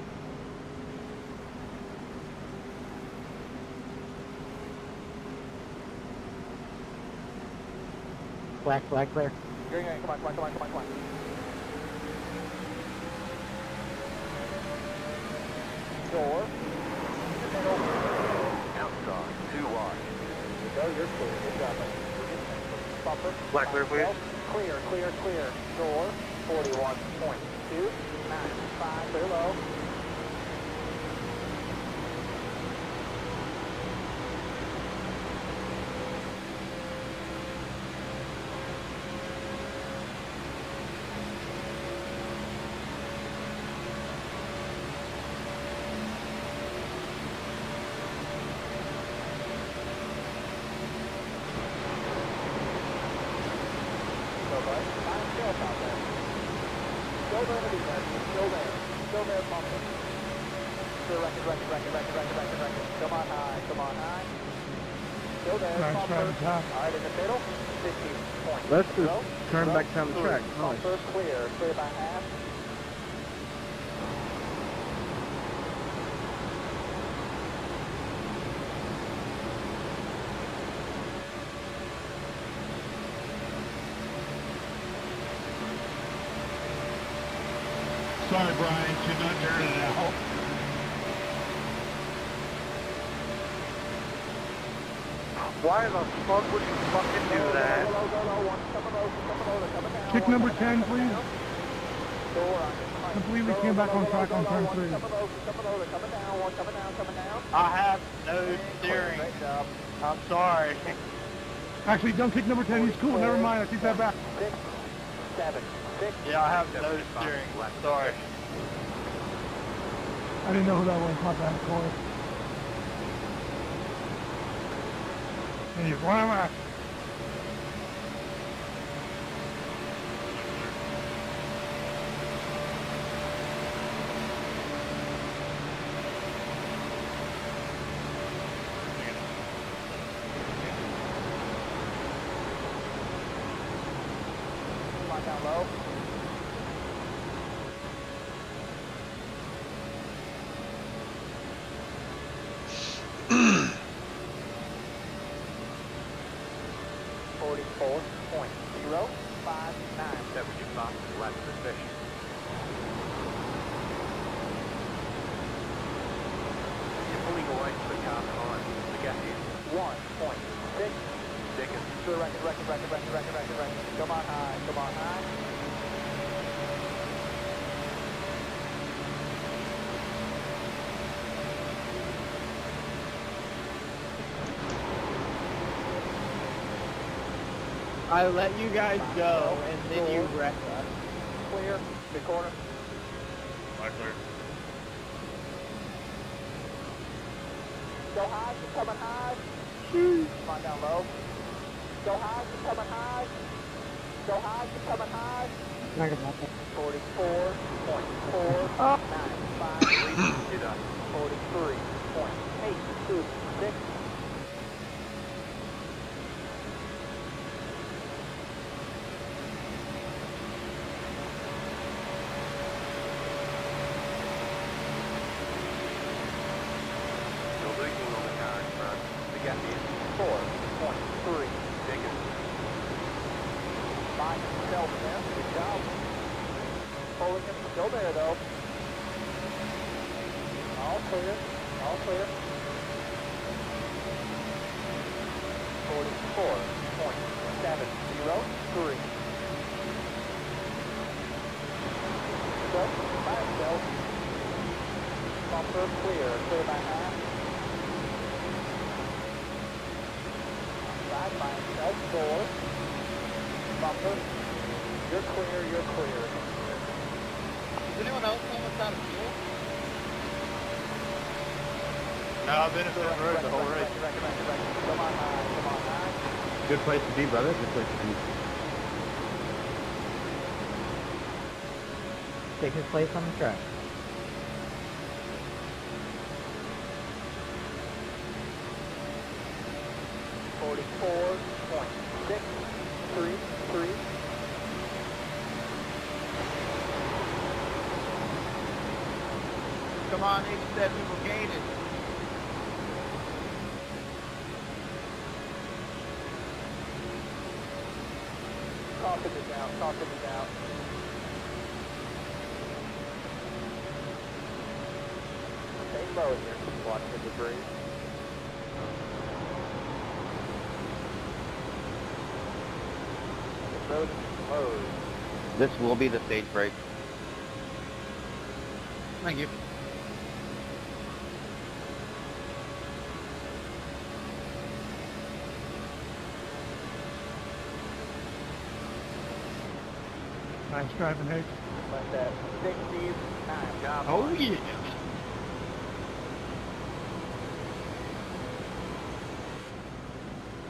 Flag, flag clear. Green, green, come on, come on, come on, come on, come on. Door. In the middle. Outside, two wide. You go, you're clear. Good job. Bumper. Black clear, please. Clear, clear, clear. Door. 41.2. 95. Clear low. Go, bud. Find yourself out there. Still there to be there. Still there. Still there, bumper. Still record, record, record, record, record, record, record. Come on high, come on high. Still there, Nice bumper. try to top. All right, in the middle. 50 point. Let's just turn back down the track. Nice. Bumper clear. Clear by half. Sorry, Brian, should not turn it out. Why the fuck would you fucking do that? Go low, go low. One, come low, come low. They're coming down. Kick number 10, please. Door on it. I believe we came back on track on turn three. Coming low, coming low. They're coming down. One coming down, coming down. I have no steering. I'm sorry. Actually, don't kick number 10. He's cool. Never mind. I take that back. Six, seven, six. Yeah, I have no steering. Sorry. I didn't know who that was. My bad, Corey. And he's one of my... Come on down low. 44.059. That was your fastest lap of the session. You're pulling away from the car behind. The gap is 1.6 seconds. To the record, record, record, record, record, record, record. Come on high, come on high. I let you guys go, and then you wrecked us. Clear, the corner. Black clear. Go high, keep coming high. Come on down low. Go high, keep coming high. Go high, keep coming high. Sorry about that. 44.495. Did I? 43.826. You're losing on the car in front. The gap is 4.3 seconds. Find yourself there. Good job. Pulling it, still there though. All clear. All clear. 44.703. Go, by yourself. Bumper clear, clear by half. Side by yourself, door. Bumper. You're clear, you're clear. Is anyone else almost out of fuel? No, I've been at Pit Road the whole race. Come on high, come on high. Good place to be, brother. Good place to be. Take his place on the track. Forty-four point six three three. Come on, 87 will gain it. Caution is out, caution is out. Stay low here, watch the debris. The road is closed. This will be the stage break. Thank you. Nice driving, Hicks. Left at sixty-nine. Job Oh yeah.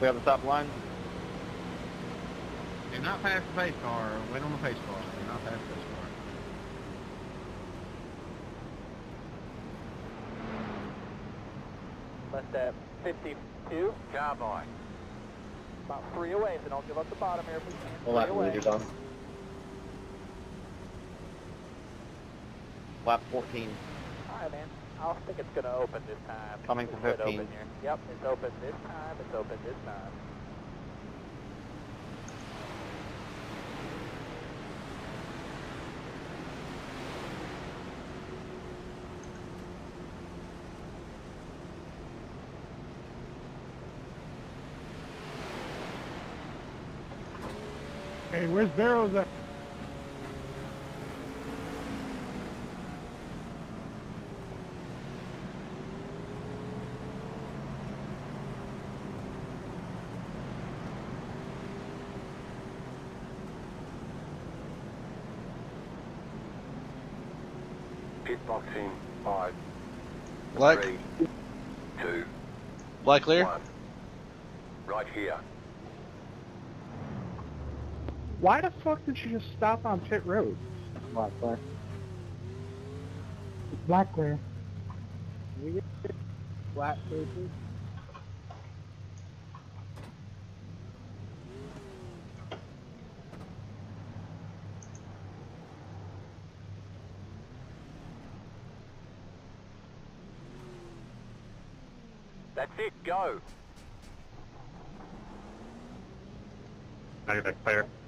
We have the top line. Do not pass the pace car. Wait on the pace car. Do not pass the pace car. Left at fifty-two. Carbine. About three away, so don't give up the bottom here if we can. Full Three lap away. leaders on. Lap 14. Alright, man. I think it's gonna open this time. Coming It's for gonna 15. Open here. Yep, it's open this time. It's open this time. Hey, where's Barrows at? Pit box in five, Black, three, two, black clear. one. Right here. Why the fuck did you just stop on pit road? Black clear. Black clear. Flat faces. I go. that clear.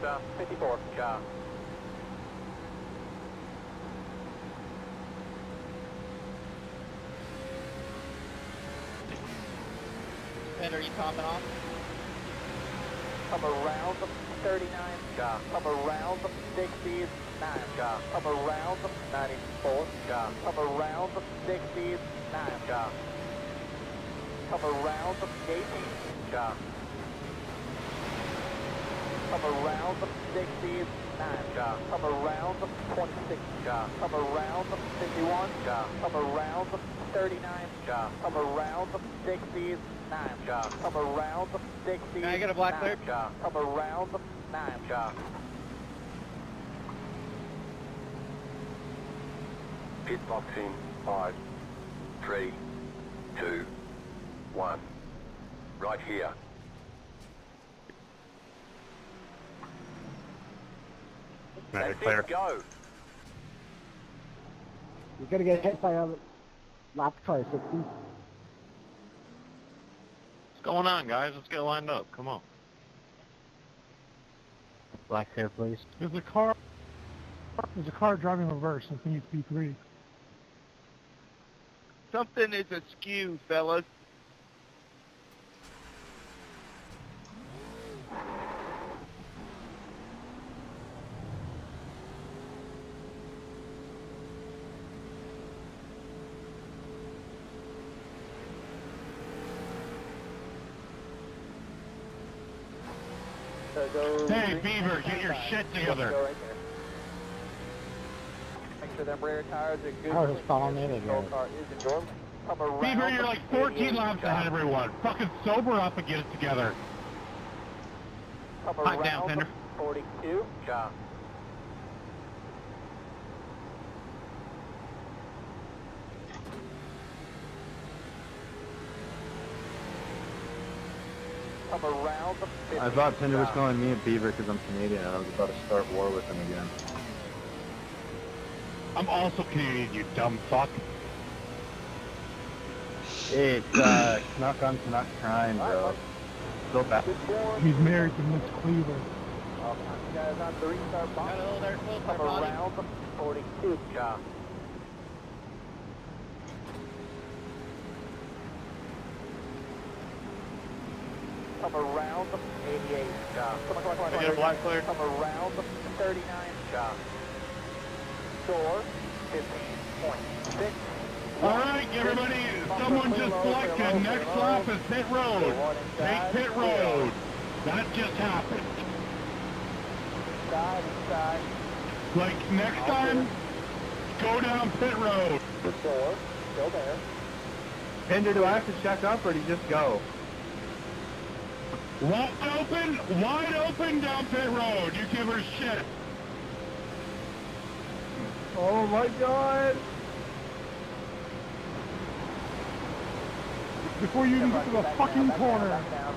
Chester, 54. Char. And are you topping off? Come around the 39. Char. Come around the 60s. 9. Char. Come around the 94. Char. Come around the 60s. 9. Char. Come around the 18. Char. Come around the 60s. 9. Char. Come around the 26. Char. Come around the 51. Char. Come around the 39. Char. Come around the 60s. 9. Char. Come around the 60s. Can I get a black clear? Char. Come around the 9. Char. Pit box in five, three, two, one. Right here. That's Negative, clear. go. You're gonna get hit by a lap car 60. What's going on, guys? Let's get lined up. Come on. Black clear, please. There's a car. There's a car driving reverse. I think it's B3. Something is askew, fellas. So go Hey, green Beaver, get your the shit together. Go right there. Make sure them rear tires are good. I was following the other car is in dormant. Come Beaver, you're like 14 laps ahead of everyone. Fucking sober up and get it together. Come Pipe around down, the Fender. 42. Char. Come around the 50. I thought Tinder was calling me a beaver because I'm Canadian and I was about to start war with him again. I'm also Canadian, you dumb fuck. It's uh, Canuck on Canuck crime, bro. So bad. He's married to Miss Cleaver. Uh, you guys on the restart box. Got a little there, close Come there, buddy. around the 42. Char. Come around 88. Char. Come on, come on, come on. I get a black clear. Come around 39. Uh, Char. Door 15.6. Alright, everybody, someone just selected next lap is pit road. Take pit road. That just happened. Side, side. Like, next time, go down pit road. Door. Still there. Tinder, do I have to check up or do you just go? Wide open, wide open down pit road. You give her shit. Oh my god! Before you even get to the fucking down, back down, corner. back down.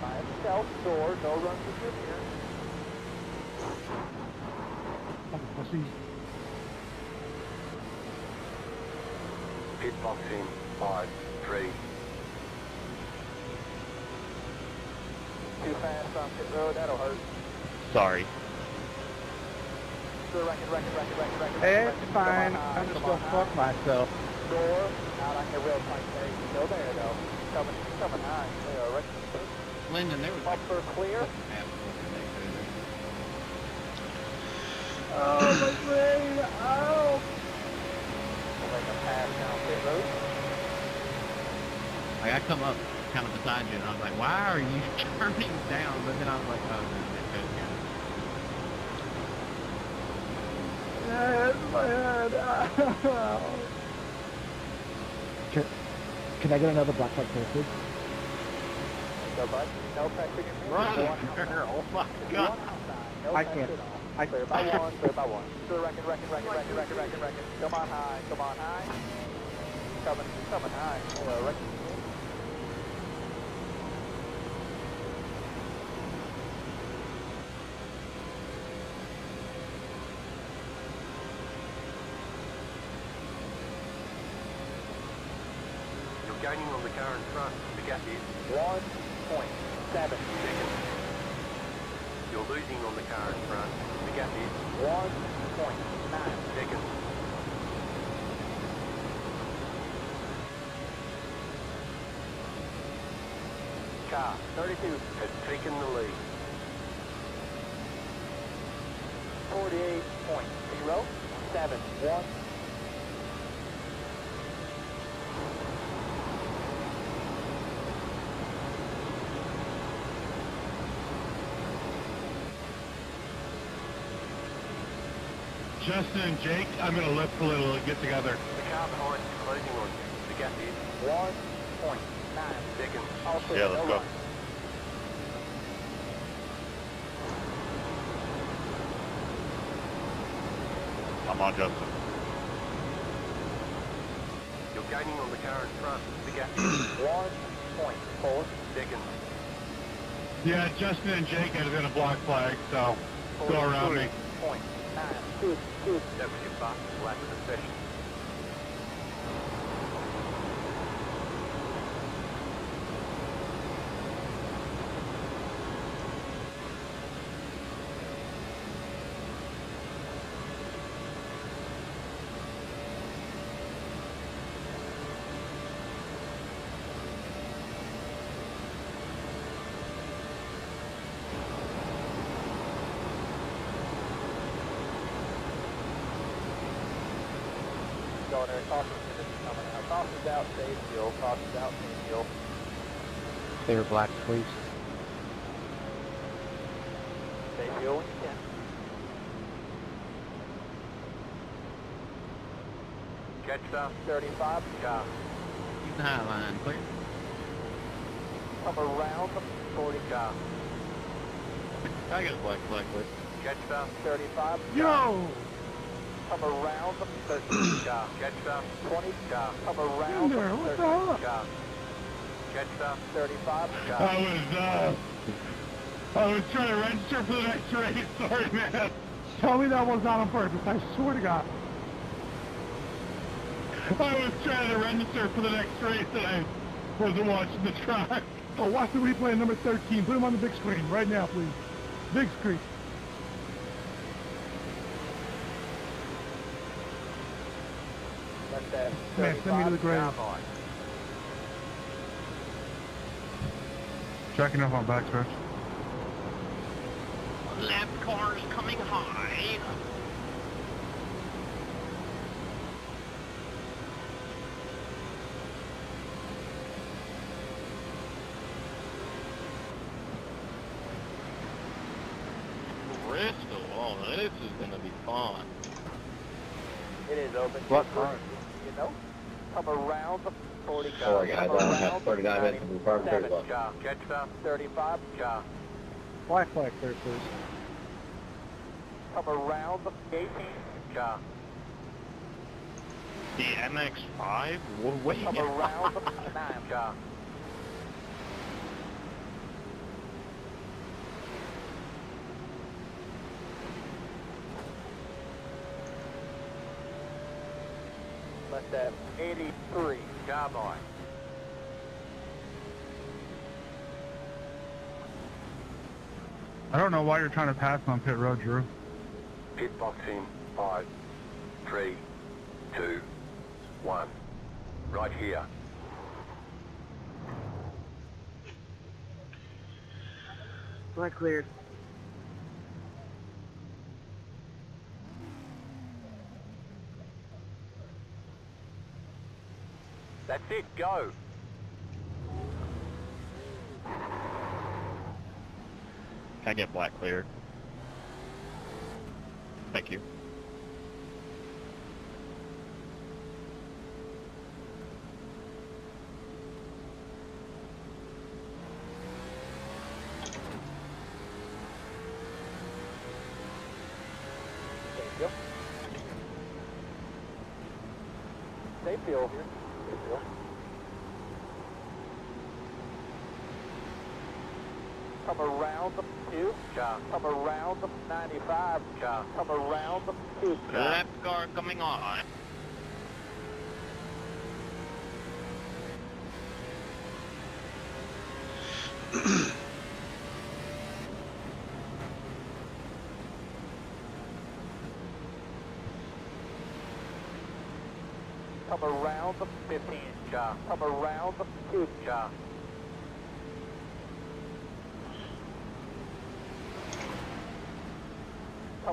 By itself, door, no runs with your mirror. Fucking pussies. Pit box in five, three, Too fast on pit road, oh, that'll hurt. Sorry. Hey, record. it's fine. on I'm just gonna high. fuck myself. Door, out on your real tight there. Still there though. Coming, coming high. There, record. Lyndon, there was like Bumper clear. Oh, my brain! Oh. Ow! Like a pass down pit road. Like I come up kind of beside you, and I was like, "Why are you turning down?" But then I was like, "Oh, that's good." Yeah, it's my head. Can, can I get another black flag clear, please? No bud. No pressure. Run, girl. Oh my god. No I can't. I- Clear by one, clear by one. To the record, record, record, record, record, record, record. Come on high, come on high. Coming, coming high. Uh, record. You're gaining on the car in front. Is One point seven. seconds. You're losing on the car in front. The gap is One point nine. seconds. Car, 32. Has taken the lead. 48.071. Justin and Jake, I'm gonna lift a little and get together. The car behind is closing on you. The gap is 1.9 seconds. All Yeah, let's no go. run. I'm on Justin. You're gaining on the car in front. The gap is 1.4 seconds. Yeah, Justin and Jake are gonna block flag, so go around me. Point nine. Was your fastest lap of the session. Going there, caution's is coming out. Caution's out, stay still. Caution's out, stay still. Clear black, please. Stay still when you can. Catch stuff. 35. Car. Keep the high line clear. Come around the 40 Car. I got a black flag, please. Catch stuff. 35. Yo! Come around the 30. Car. Catch stuff. 20. Uh, Car. Come around the Cinder, what 30. the uh, hell? Car. Catch stuff. 35. Car. I was, uh, I was trying to register for the next race. Sorry, man. Tell me that was not on purpose. I swear to God. I was trying to register for the next race and I wasn't watching the track. Oh, watch the replay number 13. Put him on the big screen right now, please. Big screen. Let that Man, send me to the 35 grave. down on. Checking up on backstretch. Lap car's coming high. Bristol, oh, this is gonna be fun. It is open. What car? You know? Come around the 40 Car. Sorry, guys, I don't have around 39 the minutes to be parked very 97. well. Car. Catch stuff. 35. Car. Black flag clear, please. Come around the 18. Car. The MX-5? Whoa, wait. Come around the 9. Car. Let that 83. Car by. I don't know why you're trying to pass on pit road, Drew. Pit box in. Five. Three. Two. One. Right here. Black cleared. That's it, go. Can I get black cleared? Thank you. Thank you. They feel here. Come around the two. John. Come around the 95. John. Come around the two. Left car coming on. Come around the 15. John. Come around the two. John.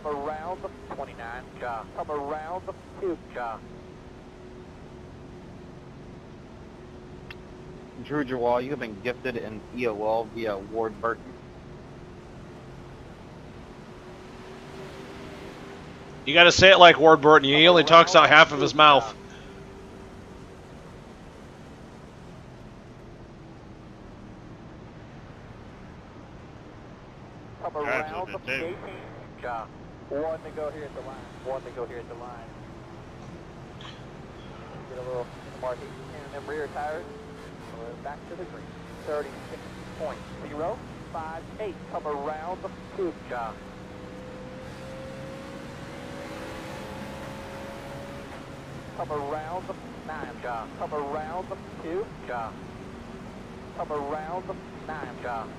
Come around the 29. John. Come around the two. John. Drew Jawal, you have been gifted an EOL via Ward Burton. You got to say it like Ward Burton. He only talks out half of his mouth. Come That's around what the they do. 18. John. One to go here at the line. One to go here at the line. Get a and them rear tires. We're back to the green. 36.058. Come around the two. John. Come around the nine. John. Come around the two. John. Come around the nine. John.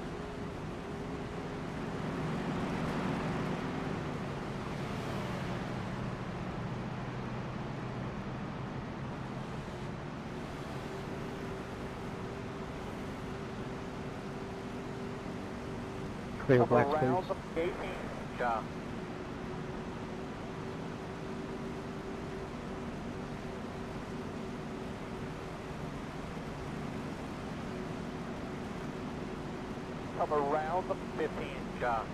Clear Come black around space. the 18. John. Come around the 15. John.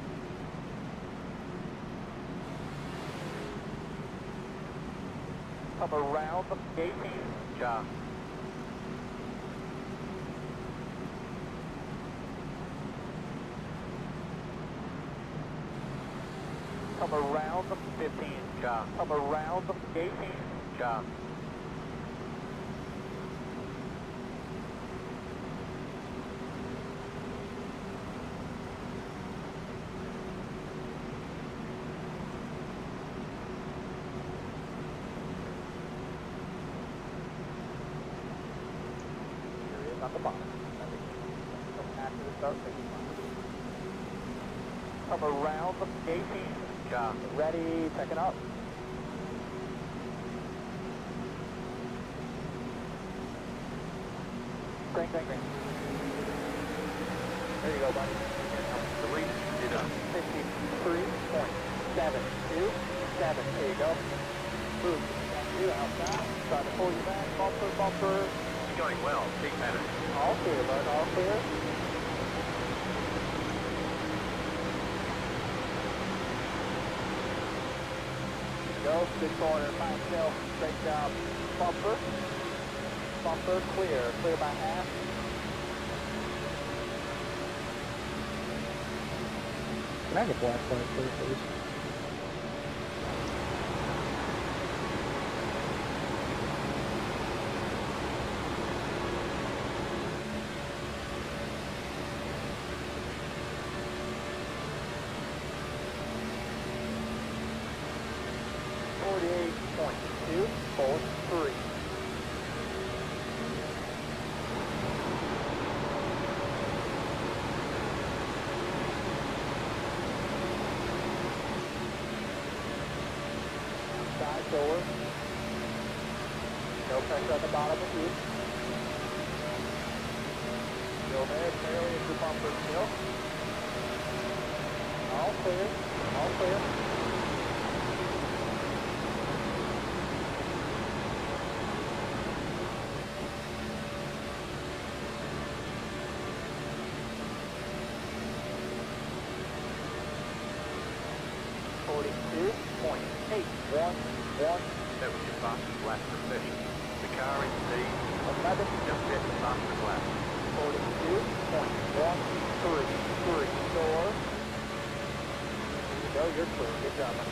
Come around the 18. John. Around the 15. John. Come around the 18. John. Here it is on the bottom. After the start. Come around the 18. John. Ready, checking up. Crank, crank, crank. There you go, buddy. Three. Get up. 53.727. There you go. Move. You outside. Try to pull you back. Bumper, bumper. It's going well. Big at it. All clear, bud. All clear. Go. Good corner. Five tail. Great job. Bumper. Bumper. Clear. Clear by half. Can I get black flag clear, please? Forty-eight point two four three. Side door. No pressure at the bottom of you. Still there, barely at your bumper still. All clear, all clear. Forty-two point eight one one That was your fastest lap for fishing. The car in speed eleven just hit the fastest lap. forty-two point one three three door.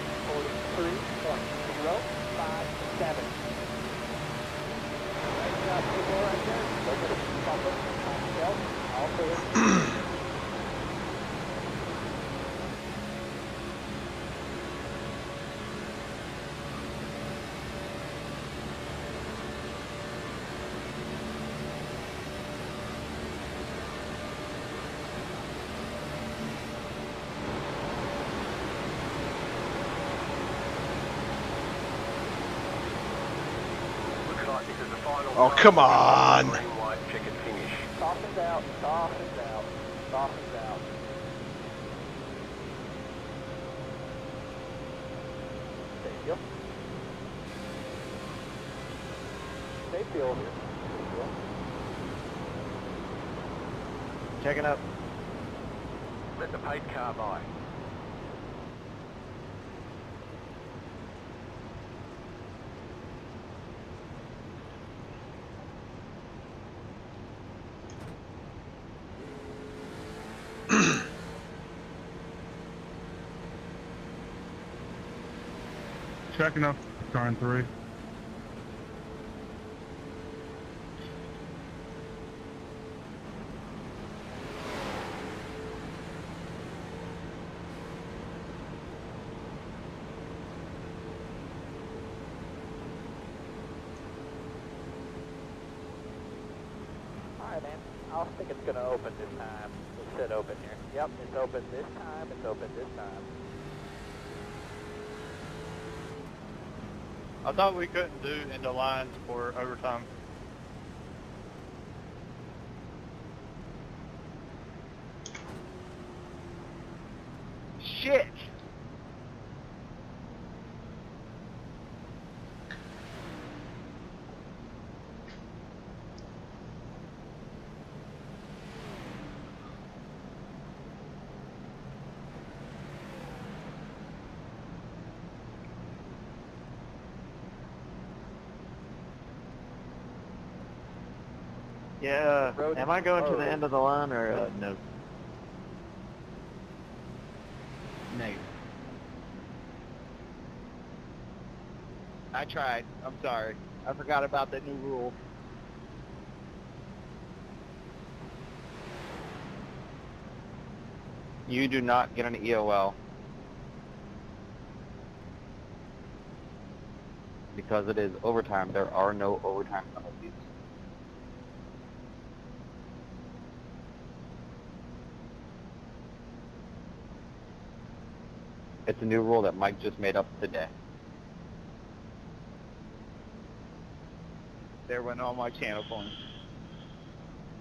There you go, you're clear. Good job. man. Good job. 53.057. Nice job, people right there. Look at it. Pump it. Pump yourself. All clear. Looks like this is the final Oh, come on. green white checkered finish. Softens out. Softens out. Softens out. There you go. Stay still here. Stay still. Checking up. Let the paid car by. Checking up. Turn three. Alright, man. I think it's gonna open this time. It said open here. Yep, it's open this time. It's open this time. I thought we couldn't do into lines for overtime. Shit! Am I going to the end of the line or uh, no? Negative. I tried. I'm sorry. I forgot about that new rule. You do not get an EOL. Because it is overtime, there are no overtime penalties. It's a new rule that Mike just made up today. There went all my channel points.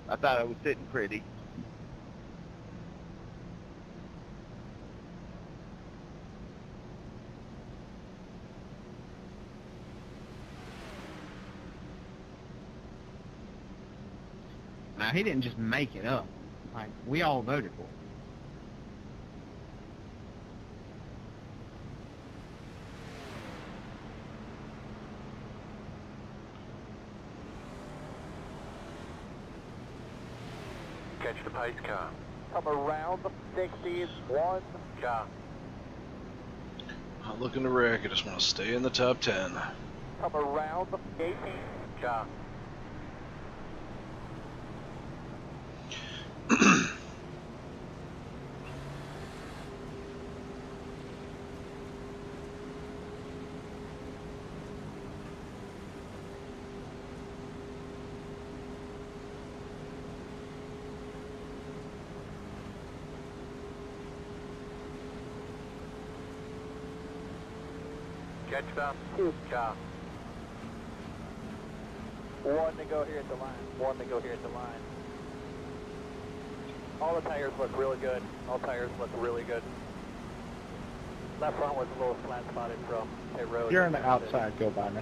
I thought I was sitting pretty. Now he didn't just make it up. Like we all voted for. it. Catch the pace car. Come around the 60s. One. Car. Not looking to wreck. I just want to stay in the top 10. Come around the 18. Car. Two. car. One to go here at the line. One to go here at the line. All the tires look really good. All tires look really good. Left front was a little flat spotted from pit road. You're on the outside, go by me.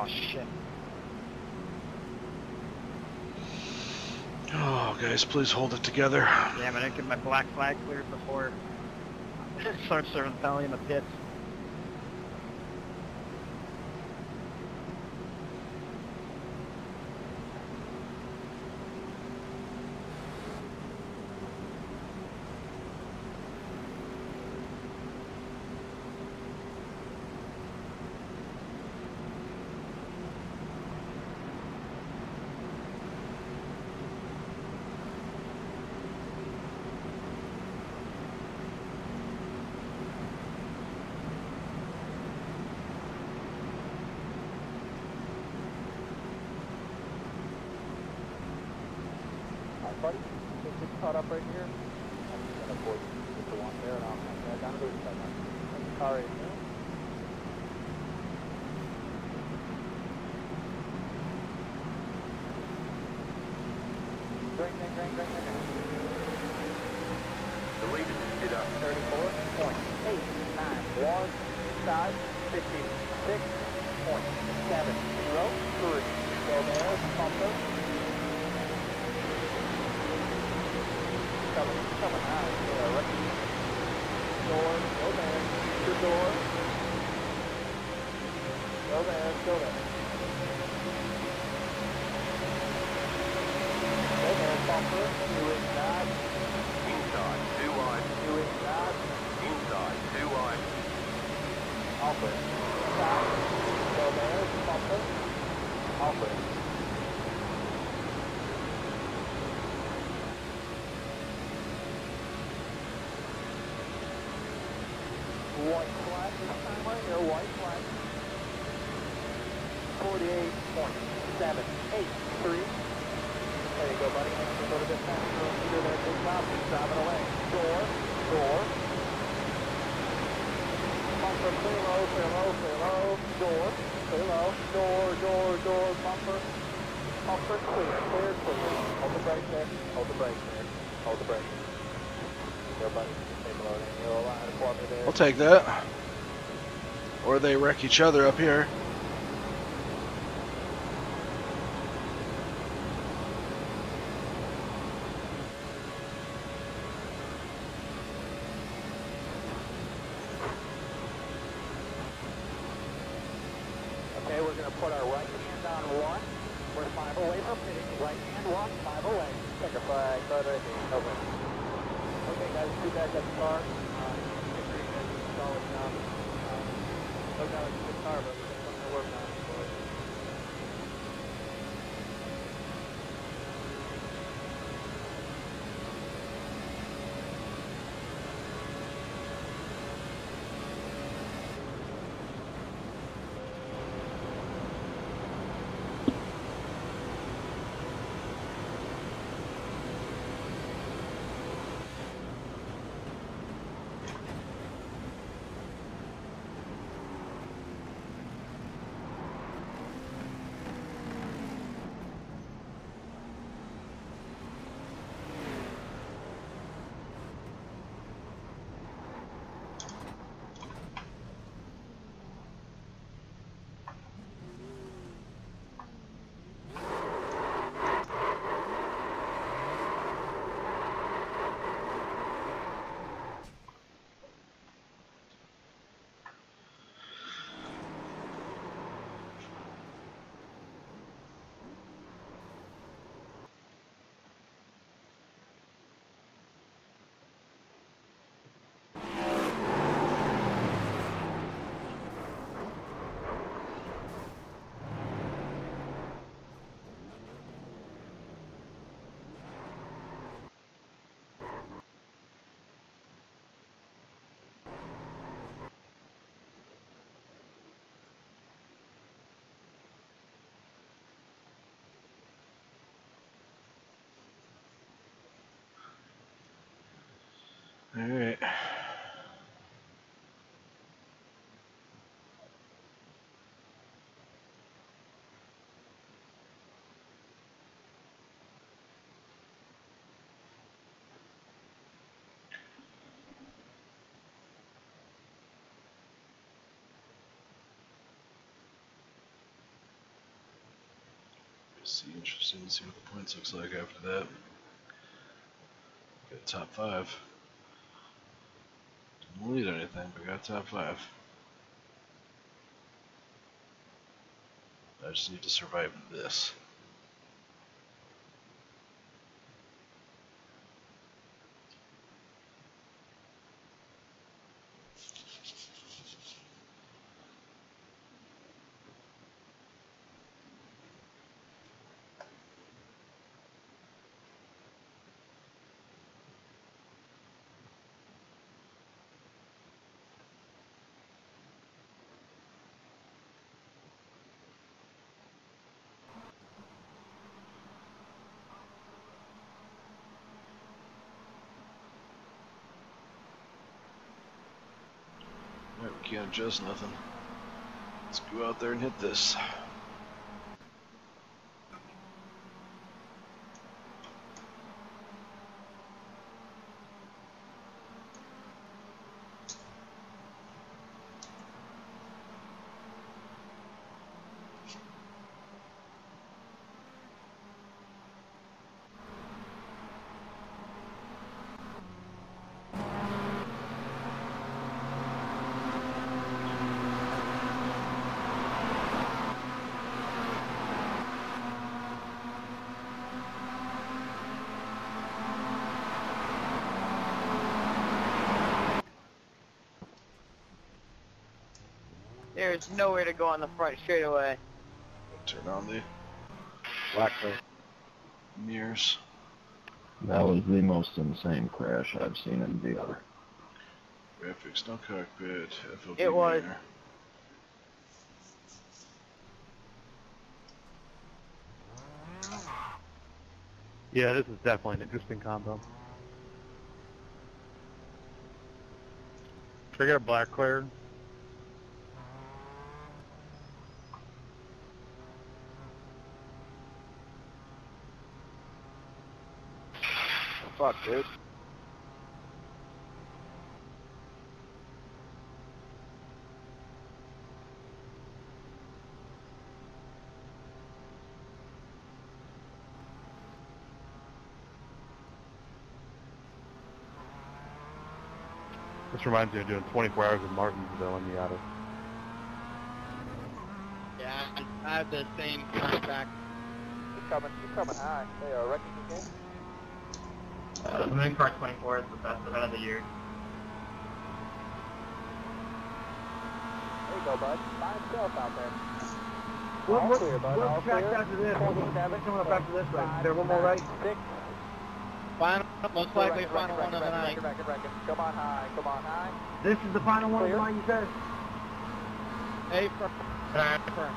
Oh shit. Oh, guys, please hold it together. Damn, I didn't get my black flag cleared before. Start serving penalty in the pits. take that. Or they wreck each other up here. All right. see, interesting to see what the points looks like after that. Got top five. Didn't anything, but got top five. I just need to survive this. Adjust nothing. Let's go out there and hit this. There's nowhere to go on the front straightaway. Turn on the Black clear. mirrors. That was the most insane crash I've seen in VR. Graphics, no cockpit. FOV It was. mirror. Yeah, this is definitely an interesting combo. Should I get a black clear? Fuck, dude. This reminds me of doing 24 hours of Martinsville in Miata. Yeah, I have the same contract. You're coming, you're coming high. Hey, uh, wrecking again? Uh, Moving Car 24 is the best event of the year. There you go, bud. By himself out there. What, All what, clear, bud. All what track's clear. after this? What's 27, coming up after this right? Is there one more nine, right? Six. Final, most likely Record, final record, one of the night. record, record, record. Come on high, come on high. This is the final one of Clear. mine, you said? Hey, firm. firm.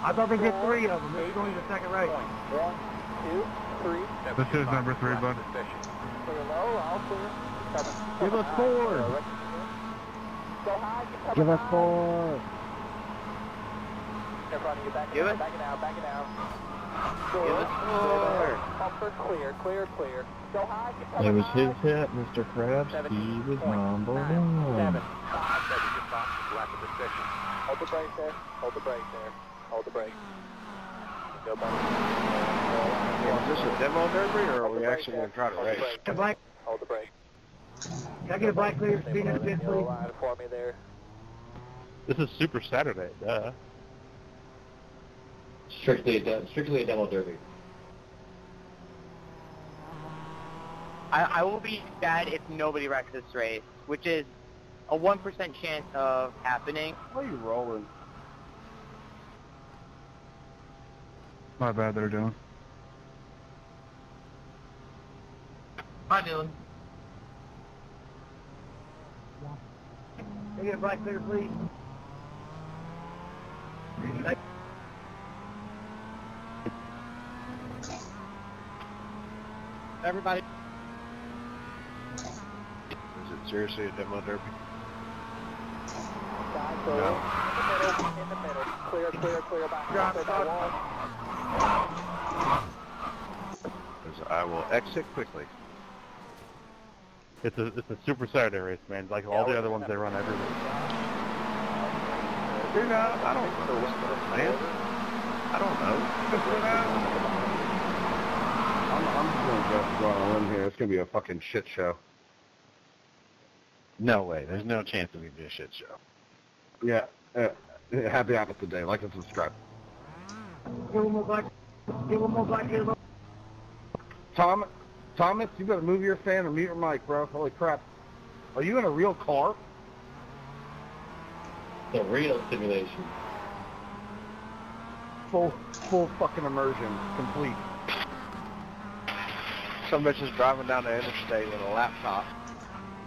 I thought they did three of them. This is going to the second race. One, two, three. This is number three, bud. Clear low, all clear. Coming, Give us four. Wrecking again. Go high, you're coming Give us high. four. In front of you, back it Give out, it. back it out, back it out. Give us four. Bumper clear, clear, clear. Go high, It was his hit, Mr. Krabs. He was number Seven, one. five, Hold the brake there, hold the brake there, hold the brake. Go. Is this a demo derby, or are we actually going to try to Hold the race? brake. Can, black, Hold the brake. can I get a black clear Stay speed in that fifth, please? line for me there. This is Super Saturday, duh. Strictly a, de- strictly a demo derby. I, I will be sad if nobody wrecks this race, which is a 1% chance of happening. What are you rolling? Not bad they're doing. Hi, Dylan. Can I get a black clear, please? Everybody, Is it seriously a demo derby? Side clear. In the middle, in the middle. Clear, clear, clear back. Drop, drop. wall. Because I will exit quickly. It's a it's a Super Saturday race, man. Like all the other ones they run everywhere. week. Dude, I, I don't know what's going man. I don't know. I'm, I'm just gonna go, go on a limb here. It's gonna be a fucking shit show. No way. There's no chance it would be a shit show. Yeah. Uh, happy Apple today. Like and subscribe. Tom, Thomas, you better move your fan or mute your mic, bro. Holy crap. Are you in a real car? The real simulation. Full, full fucking immersion, complete. Some bitch is driving down the interstate with a laptop.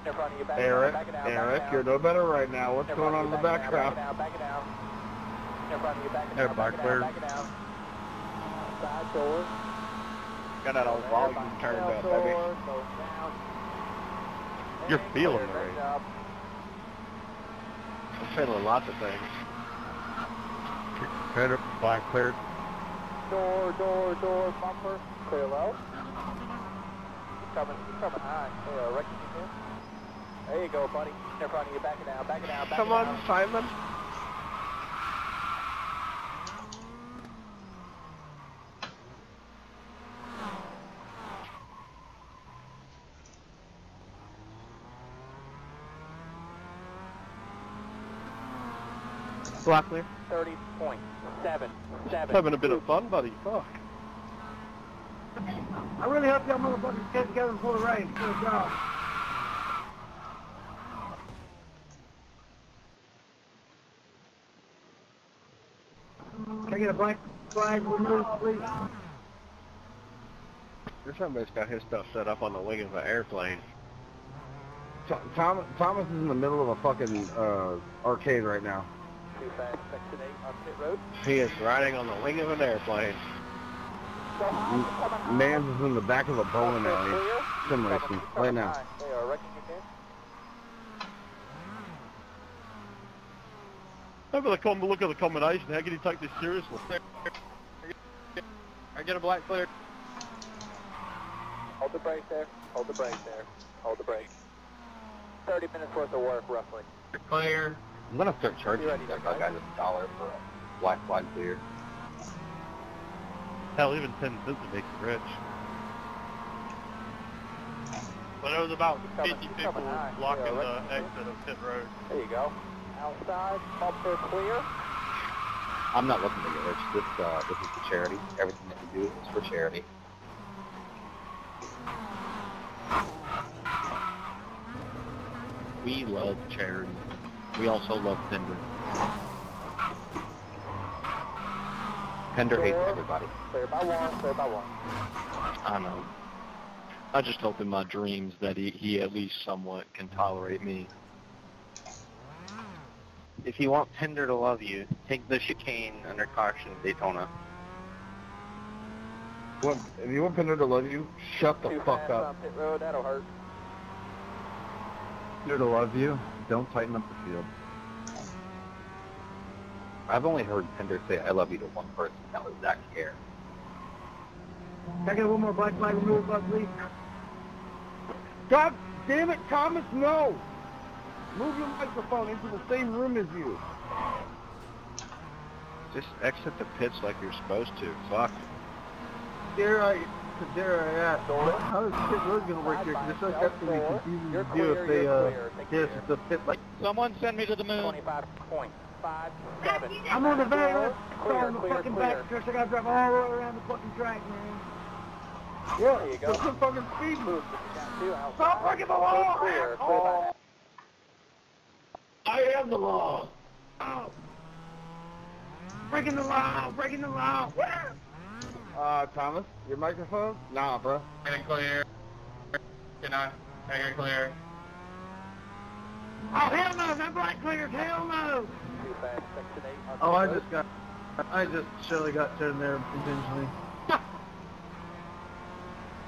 In front of you, back Eric, it down, back it down, back Eric, you're no better right now. What's going on in the you, back it down, background? Back it down, back it down. In front of you, back it down, back down, back down. Side door. Got that old volume turned up, baby. Door, slow down. You're feeling clear, the rain. I'm feeling lots of things. Cleared up, black cleared. Door, door, door, bumper, clear low. He's coming, he's coming high. Hey, uh, you here. There you go, buddy. In front of you, back it down, back it down, back Come it on, down. Simon. Block clear. 30.77. Having a bit of fun, buddy. Fuck. I really hope y'all motherfuckers get together before the rain. Good job. Can I get a blank flag removed, please? There's somebody's got his stuff set up on the wing of an airplane. Th- Tom, Thomas is in the middle of a fucking uh, arcade right now. Too fast, section 8 on pit road. He is riding on the wing of an airplane. M- mm, Mans is in the back of a bowling alley. Sim racing right now. They are wrecking you here. Look at the com- look at the combination. How can you take this seriously? I get a black clear. Hold the brake there. Hold the brake there. Hold the brake. 30 minutes worth of work, roughly. Clear. I'm gonna start charging You ready that to guy go? a dollar for a black flag clear. Hell, even ten cents would make you rich. But there was about Coming- 50 people high. blocking Yeah, the exit of pit road. There you go. Outside, bumper clear. I'm not looking to get rich. This uh, this is for charity. Everything that we do is for charity. We love charity. We also love Tinder. Pender hates Door. everybody. Clear by one, clear by one. I know. I just hope in my dreams that he, he at least somewhat can tolerate me. If you want Pender to love you, take the chicane under caution at Daytona. You want- If you want Pender to love you, shut the Too fuck up. on pit road, that'll hurt. Here to love you. Don't tighten up the field. I've only heard Pender say "I love you" to one person. That was Zach Care. Can I get one more black flag removed, bud, please? God damn it, Thomas, no! Move your microphone into the same room as you. Just exit the pits like you're supposed to. Fuck. Dare I, dare I ask, how is pit road gonna work here? Because it's so definitely confusing to do if they, you're uh, clear. Take yes, care. it's a pit like. Someone send me to the moon. 25.57. I'm on the very left Clear, side of the clear, fucking clear. back stretch. I gotta drive all the way around the fucking track, man. Yeah, There you go. that's the fucking speed Move. Got two outside. Stop breaking the law! Clear, clear by now. I am the law! Breaking the law, breaking the law. Uh, Thomas, your microphone? Nah, bro. Get it clear. Can I? Can I get clear? Oh, hell no, that black clears, hell no. Too fast, section 8 on Oh, I just got, I just surely got turned there intentionally.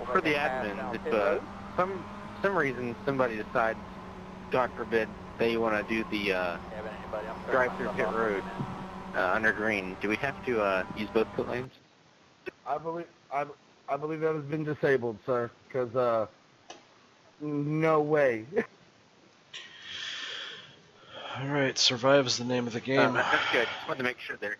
For the admin, if uh, some some reason somebody decides, God forbid, they want to do the uh, drive-through pit road uh, under green, do we have to uh, use both pit lanes? I believe, I, I believe that has been disabled, sir, because, uh, no way. All right, survive is the name of the game. Uh, that's good. Just wanted to make sure there.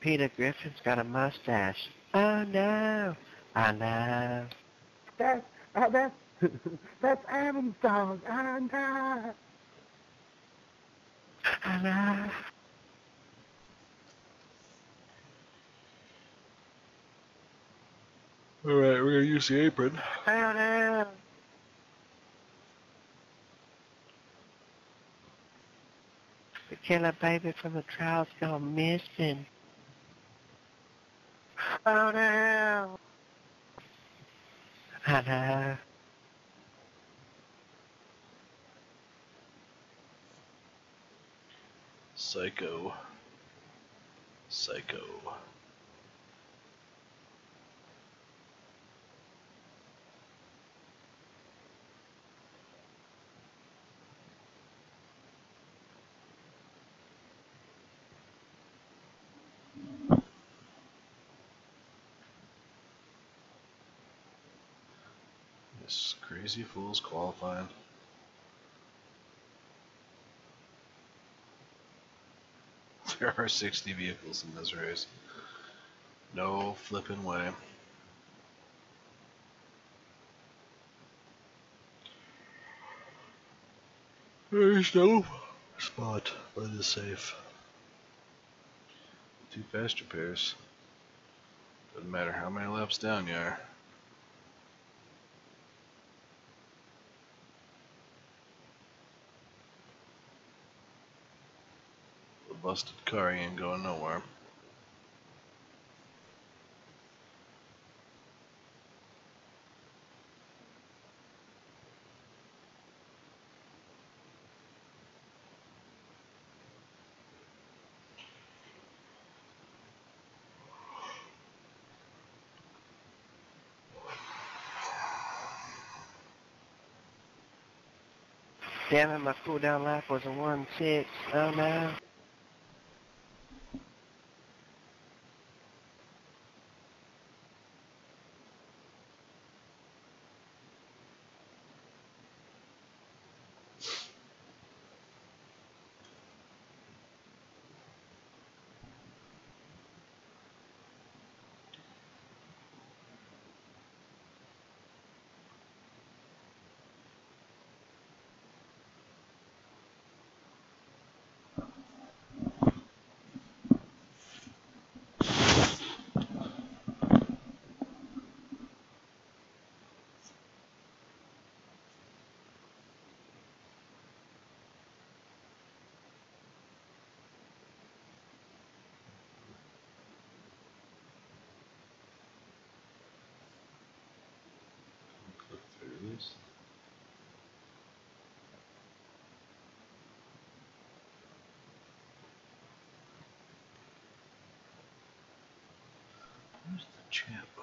Peter Griffin's got a mustache. Oh no, I know. That's uh, that's that's Adam's dog. I know. I know. Alright, we're gonna use the apron. Oh no. The killer baby from the trial's gone missing. Oh no. I know. Psycho. Psycho. This crazy fool's qualifying. There are 60 vehicles in this race. No flipping way. There's no spot, but it is safe. Two faster pairs. Doesn't matter how many laps down you are. Busted car ain't going nowhere. Damn it, my cool down lap was a 1-6. Oh no. Where's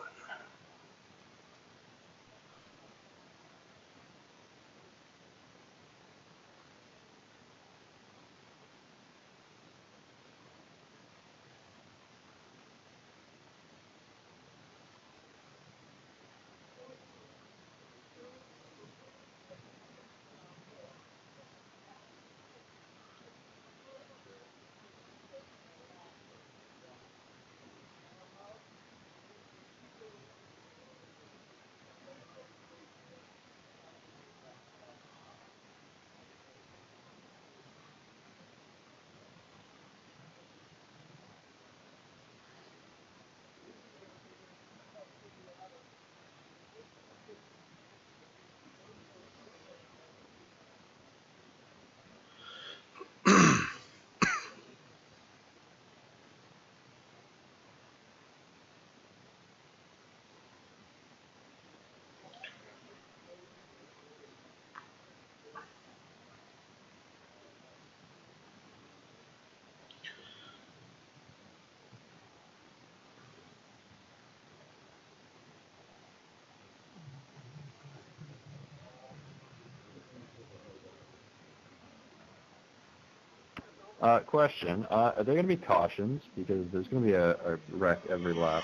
question: uh, Are there going to be cautions because there's going to be a, a wreck every lap?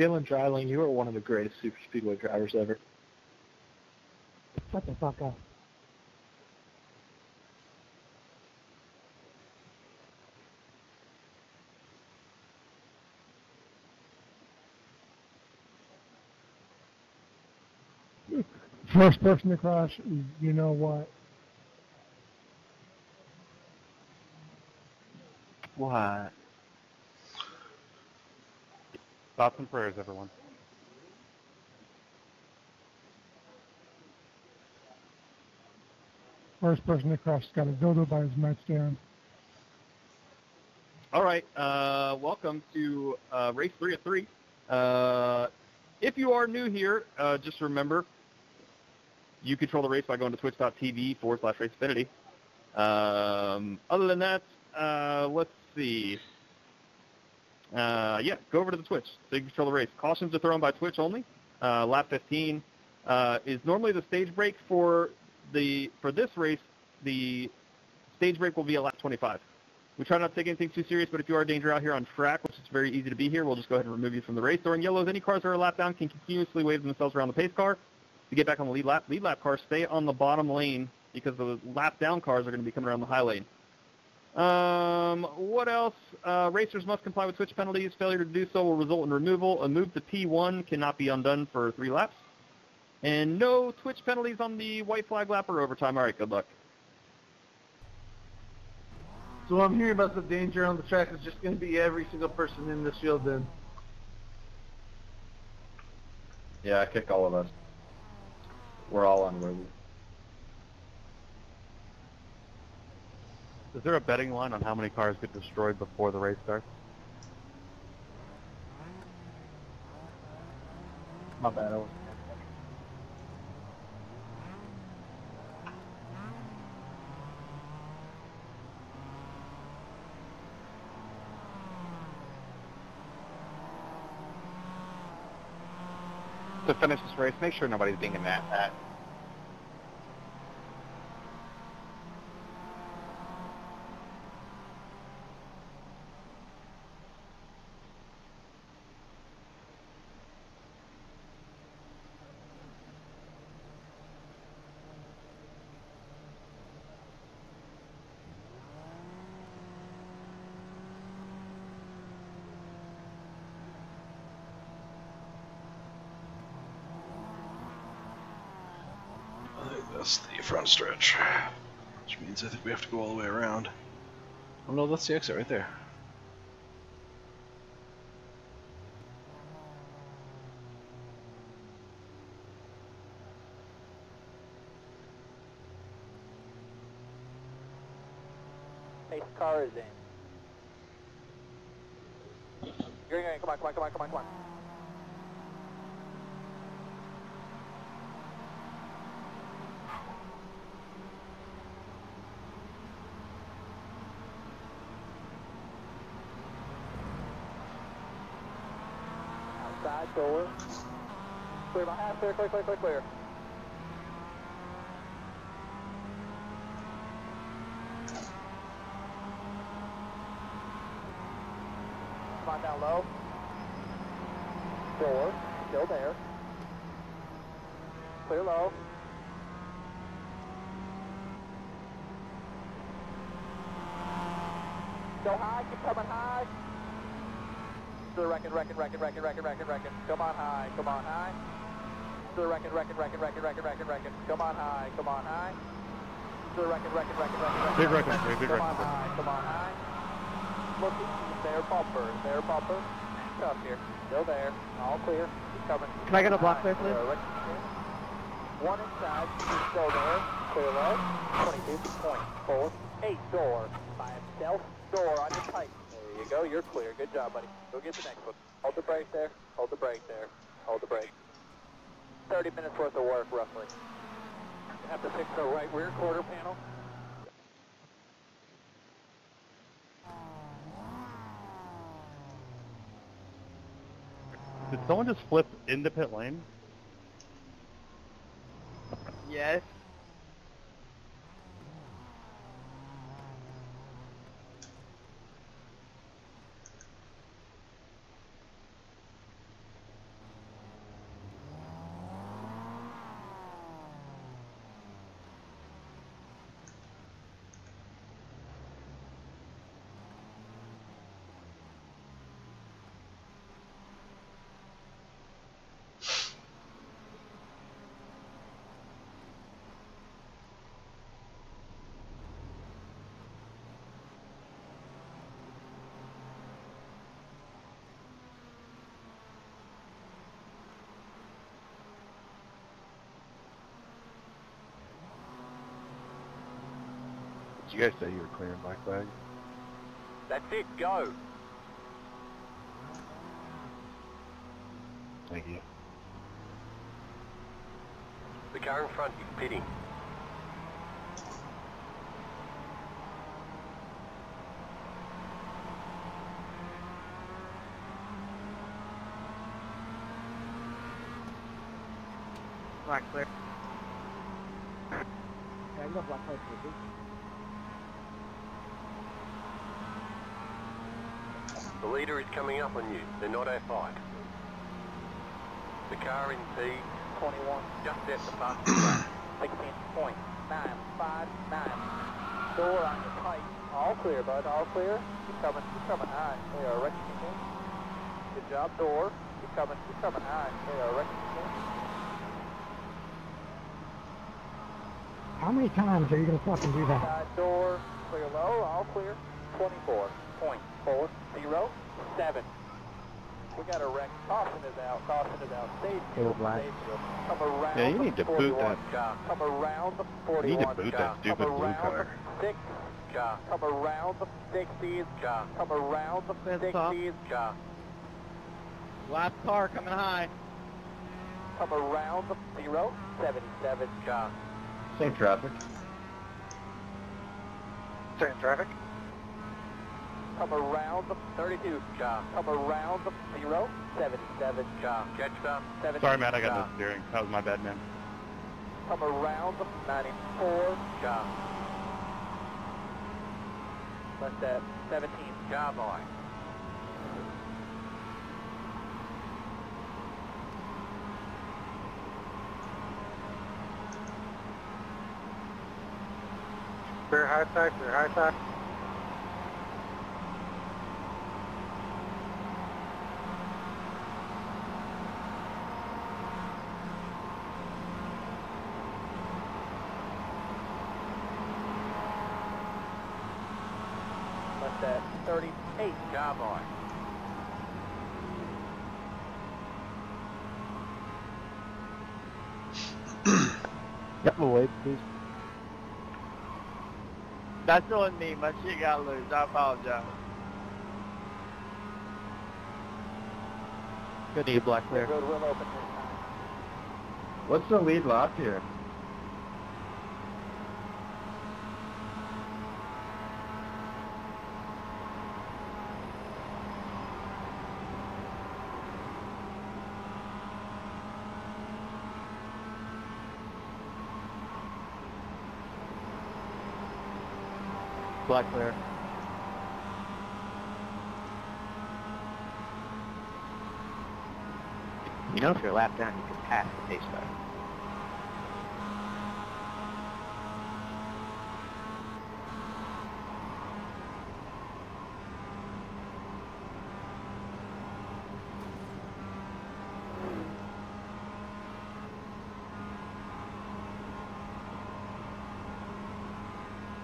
Dylan Dryling, you are one of the greatest super speedway drivers ever. Shut the fuck up. First person to crash, you know what? What? Thoughts and prayers, everyone. First person to crash has got a dildo by his nightstand. All right, uh, welcome to uh, race three of three. Uh, if you are new here, uh, just remember you control the race by going to twitch.tv forward slash race affinity. Um, other than that, uh, let's see. Uh, yeah, go over to the Twitch so you control the race. Cautions are thrown by Twitch only. Uh, lap 15 uh, is normally the stage break for the for this race. The stage break will be at lap 25. We try not to take anything too serious, but if you are a danger out here on track, which is very easy to be here, we'll just go ahead and remove you from the race. During yellows, any cars that are lap down can continuously wave themselves around the pace car to get back on the lead lap. Lead lap cars stay on the bottom lane because the lap down cars are going to be coming around the high lane. Um, what else? Uh, racers must comply with Twitch penalties. Failure to do so will result in removal. A move to P1 cannot be undone for three laps. And no twitch penalties on the white flag lap or overtime. All right, good luck. So I'm hearing about the danger on the track is just going to be every single person in this field then. Yeah, kick all of us. We're all unworthy. Is there a betting line on how many cars get destroyed before the race starts? My bad. To finish this race, make sure nobody's being a nat at. I think that's the front stretch. Which means I think we have to go all the way around. Oh no, that's the exit right there. Car is in. You're going, come on, come on, come on, come on, come on. Outside door. Clear clear, clear, clear, clear. Come on down low. Door, still there. Clear low. Go high, keep coming high. The record, record, record, record, record, record, record. Come on high, come on high. To the record, record, record, record, record, record, record. Come on high, come on high. To the record, record, record, record, record. Big record, record, big Come on high, come on high. Looking, there bumper, there bumper. Up here, still there, all clear. Keep coming. Can I get a block High, there, please? record clear. One inside, two still there. Clear low. 22.4. Eight door. By himself. Door on your pipe. There you go, you're clear. Good job, buddy. Go get the next one. Hold the brake there. Hold the brake there. Hold the brake. 30 minutes worth of work, roughly. Have to fix the right rear quarter panel. Did someone just flip into pit lane? Yes. You guys say you were clearing black flag? That's it, go. Thank you. The car in front is pitting. Black clear. Yeah, you got black flag for this. The leader is coming up on you. They're not our fight. The car in P 21 just at the fastest lap. 16.959. Door on your pipe. All clear, bud. All clear. You're coming. You're coming high. They are wrecking again. Good job, door. You're coming. You're coming high. They are wrecking again. How many times are you gonna fucking do that? Side door. Clear low. All clear. 24.407. We got a wreck. Caution is out. Caution is out. Stage Little black. Come around Yeah, you need to boot that- car. Come around the You need to boot car. that stupid Come blue around car. the 6 car. Come around the 60s car. Come around the 60s car. Last car coming high. Come around the 077 car. Same traffic. Same traffic. Come around the 32 car. Come around the 0, 077 car. Catch up. 17 Sorry, Matt, I got car. no steering. That was my bad, man. Come around the 94 car. Left that 17 car by. Clear high side, clear high side. Left that 38 car by. Yep, we'll wait, please. That's on me. My shit got loose. I apologize. Good to you, black clear. Road will open this time. What's the lead lap here? Black. You know, if you're a lap down, you can pass the pace car.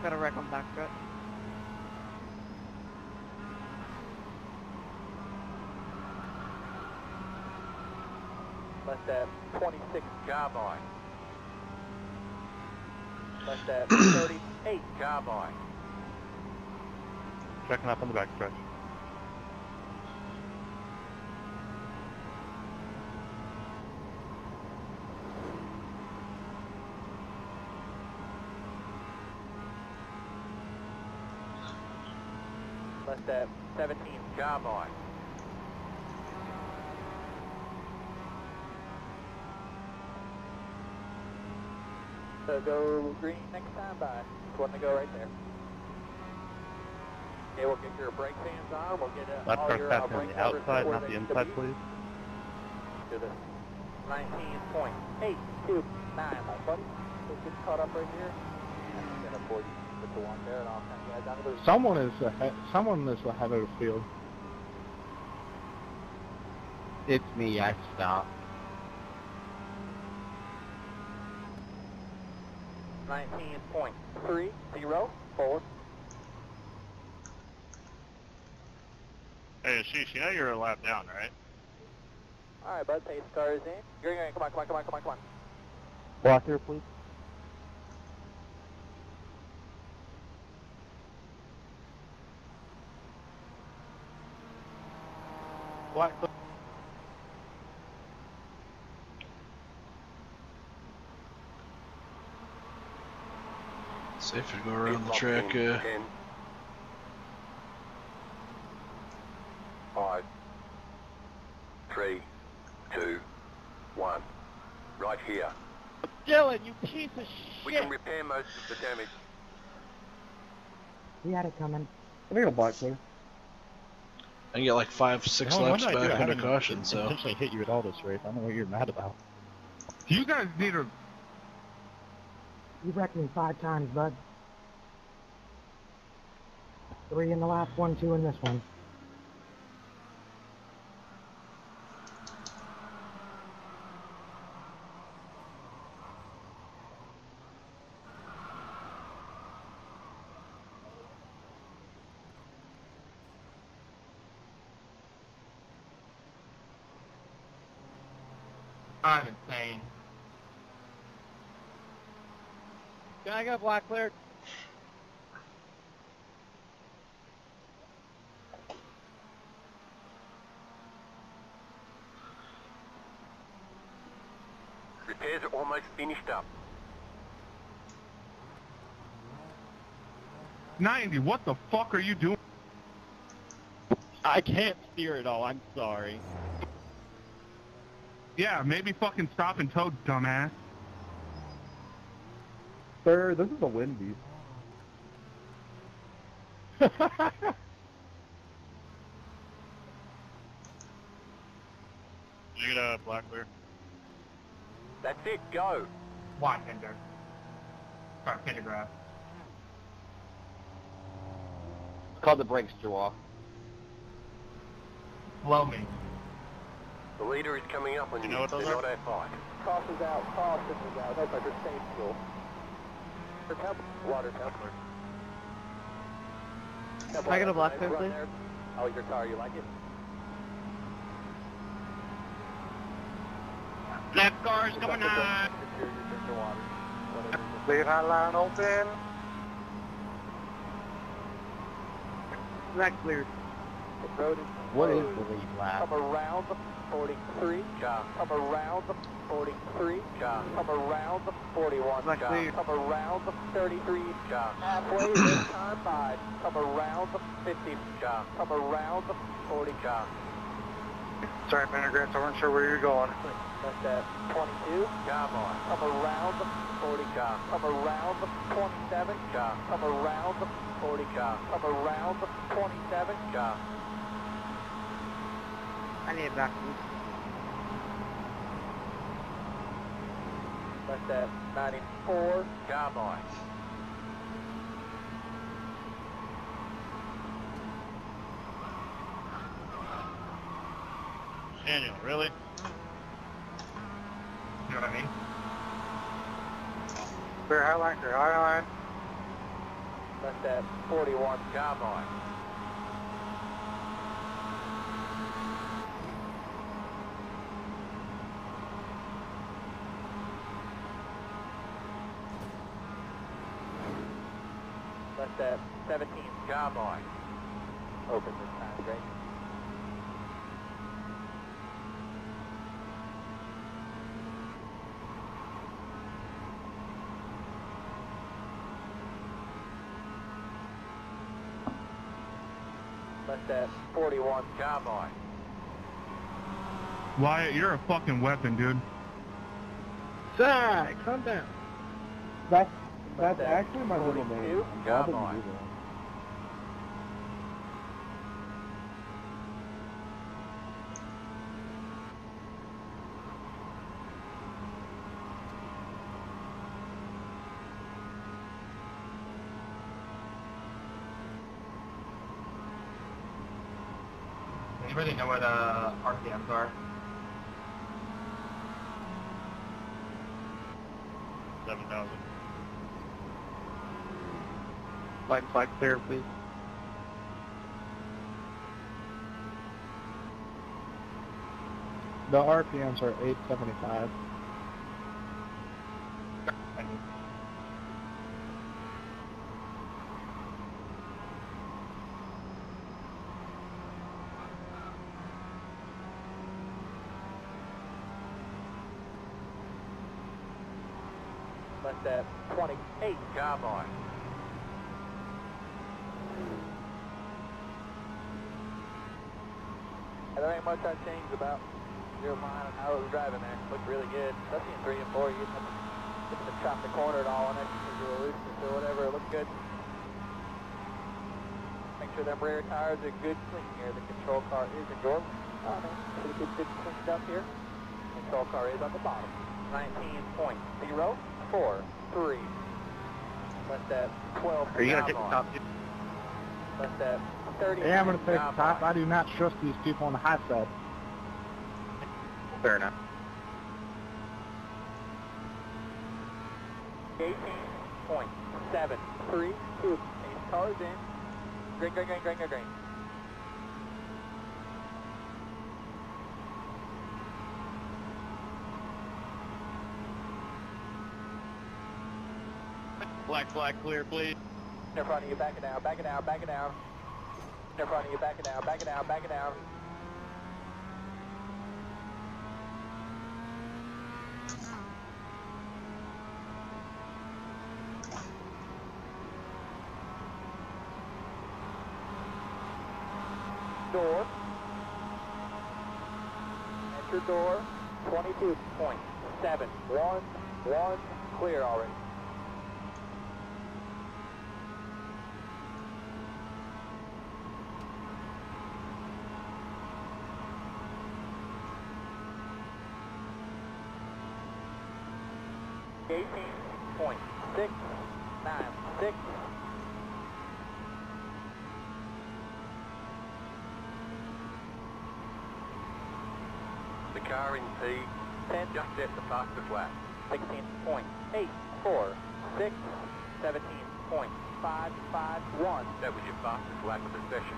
Got a wreck on back strut. Left that 26 car by. Left that 38 car by. Checking up on the back stretch. Left that 17 car by. So go green next time by. Just want to go right there. Okay, we'll get your brake fans on. We'll get uh, Left all car's your uh, passing on brake the outside, not the need to inside, be. please. To the 19.829, my buddy. So get caught up right here. And I'm gonna pull you with the one there, and I'll kind of guys down to the Someone is ahead, someone is ahead of the field. It's me. I stopped. 19.304. Chief, you know you're a lap down, right? All right, bud. Pace stars in. You're in. Come on, come on, come on, come on, come on. Block here, please. Black. Safe to go around the track. Uh, piece of We can repair most of the damage. We had it coming. I think a black clear. I can get like five, six The only laps one I do, I back under haven't caution. So intentionally hit you at all this race. I don't know what you're mad about. You guys need to. You wrecked me five times, bud. Three in the last one, two in this one. I'm insane. Can I get black cleared? Repairs are almost finished up. 90, what the fuck are you doing? I can't steer at all. I'm sorry. Yeah, maybe fucking stop and tow, dumbass. Sir, this is a wind beast. You get a black clear. That's it, go. Wide fender. Sorry, pentagraph. Call the brakes, Joel. Blow me. The leader is coming up on you. know what those They're are? not our fight. Caution's out, caution is out. That's like a safe fuel. Water temp, water temp. Can I get a black Run pen, please? there. Oh, your car, you like it? Left car's coming on. Lead hotline open. Black cleared. The road is What is the lead lap? Come around the 43. Come around the 43. Come around the 41. Black. Come around the 33. Halfway this time by. Come around the 50. Come around the 40. Sorry, Pendergrass, I wasn't sure where you're going. That's that 22. Come on. Come around the 40. Come around the 27. Come around the 40. Come around the 27. I need a back seat. That's uh, that 94. Come on. Daniel, really? You know what I mean? Clear highline, clear highline. That's that uh, 41. Come on. That's that 17. Come. Open this time, great. That's that 41. Cowboy. Wyatt, you're a fucking weapon, dude. Zach, calm down. That's that's that actually my little name. 42. I'm glad that Come you on. do that. Anybody know what uh, RPMs are? Seven thousand. Light flag clear, please. The RPMs are 875. There ain't much I changed about your mind and how it was driving there. Looked really good, especially in three and four. You didn't have to chop the corner at all on it because you were loose or whatever. It looked good. Make sure them rear tires are good clean here. The control car is in your lane. Oh man, pretty good, good cleaned up here. Control car is on the bottom. 19.043. Left that 12. Are you gonna take the top? Left at 30. Yeah, I'm gonna take the top. I do not trust these people on the high side. Fair enough. 18.732. These cars in. Green, green, green, green, green, green. Black flag clear, please. In front of you, back it down, back it down, back it down. In front of you, back it down, back it down, back it down. Door. Enter door. 22.711. Clear already. Eighteen point six nine six. Car in P. Ten. Just at the fastest lap. Sixteen point eight four six. Seventeen point five five one. That was your fastest lap of the session.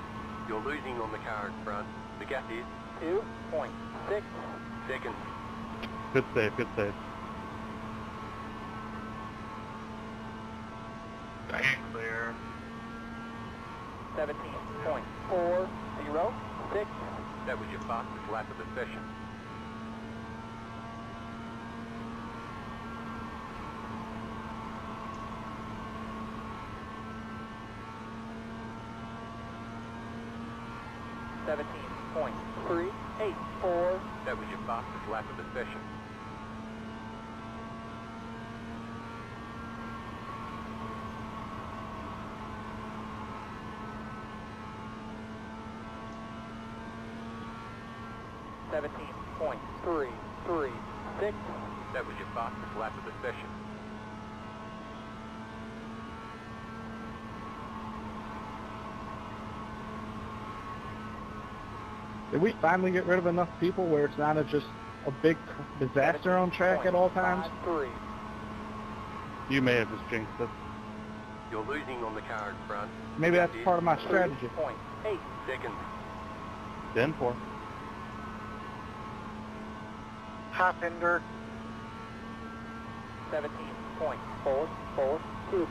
You're losing on the car in front. The gap is Two point six. seconds. Good save, good save. clear. Seventeen point four zero six. That was your fastest lap of the session. Seventeen point three eight four. That was your of the session. Seventeen point three three six. That was your fastest lap of the session. Did we finally get rid of enough people where it's not a, just a big disaster on track at all times? Three. You may have just jinxed us. You're losing on the car in front. Maybe that's part of my strategy. Point eight. Seconds. Ten four. Hoppinger. Seventeen point four four two.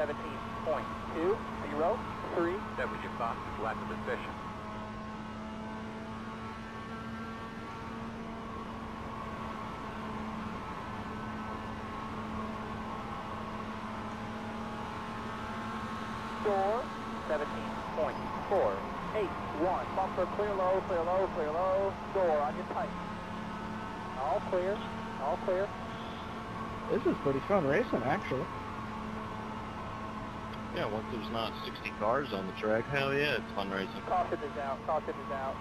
17.203. That was your fastest lap of the session. Door 17.481. Bumper clear low, clear low, clear low. Door on your tight. All clear, all clear. This is pretty fun racing, actually. Yeah, once there's not 60 cars on the track, hell yeah, it's fun racing. Caution is out. Caution is out.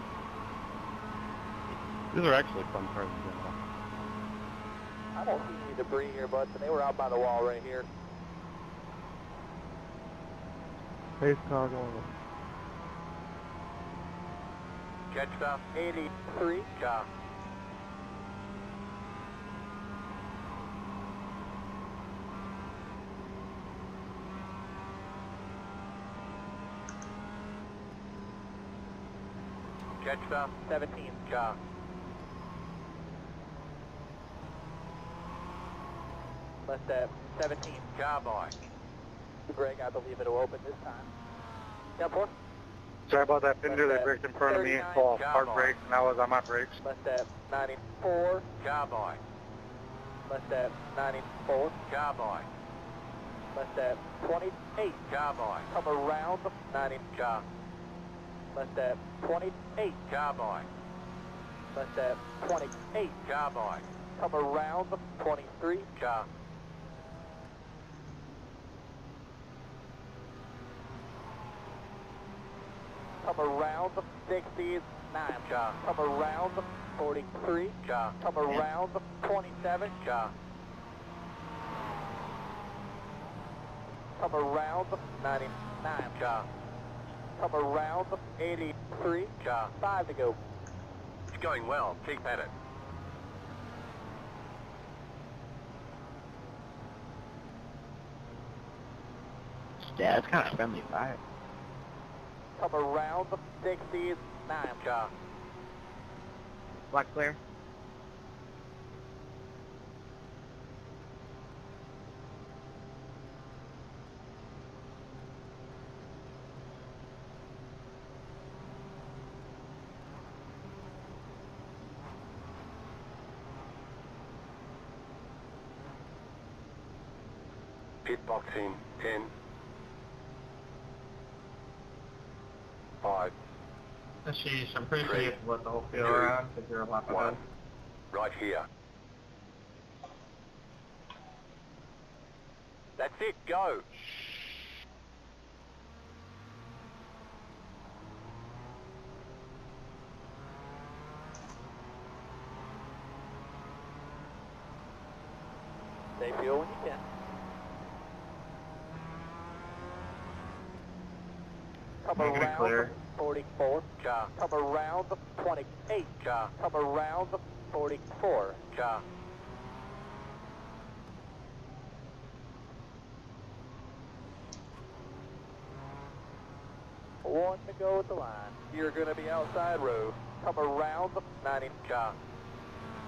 These are actually fun cars in general. I don't see any debris here, bud. But they were out by the wall right here. Pace car going. Jet stop. 83. Car. Jetstar. 17. Jar. Left at 17. Jar by. Greg, I believe it'll open this time. Down four. Sorry about that, Pinder. They braked in front of me. Well, hard brakes, and I was on my brakes. Left at uh, 94. Jar by. Left at 94. Jar by. Left at 28. Jar by. Come around the 90. Jar. Left at uh, 28. Jar by. Left at uh, 28. Jar by. Come around the 23. Jar. Come around the 69. Jar. Come around the 43. Jar. Come around the 27. Jar. Come around the 99. Jar. Come around the 83. Jar. Five to go. It's going well. Keep at it. Yeah, it's kind of friendly fire. Come around the 69. Jar. Black clear. Pit box in. 10. 5. Sheesh, I'm pretty sure you have to let the whole field around because you're a One. ahead. Right here. That's it. Go. Stay fuel when you can. Come Negative around clear. the 44. Jar. Come around the 28. Come around the 44. Jar. One to go at the line. You're going to be outside row. Come around the 90. Jar.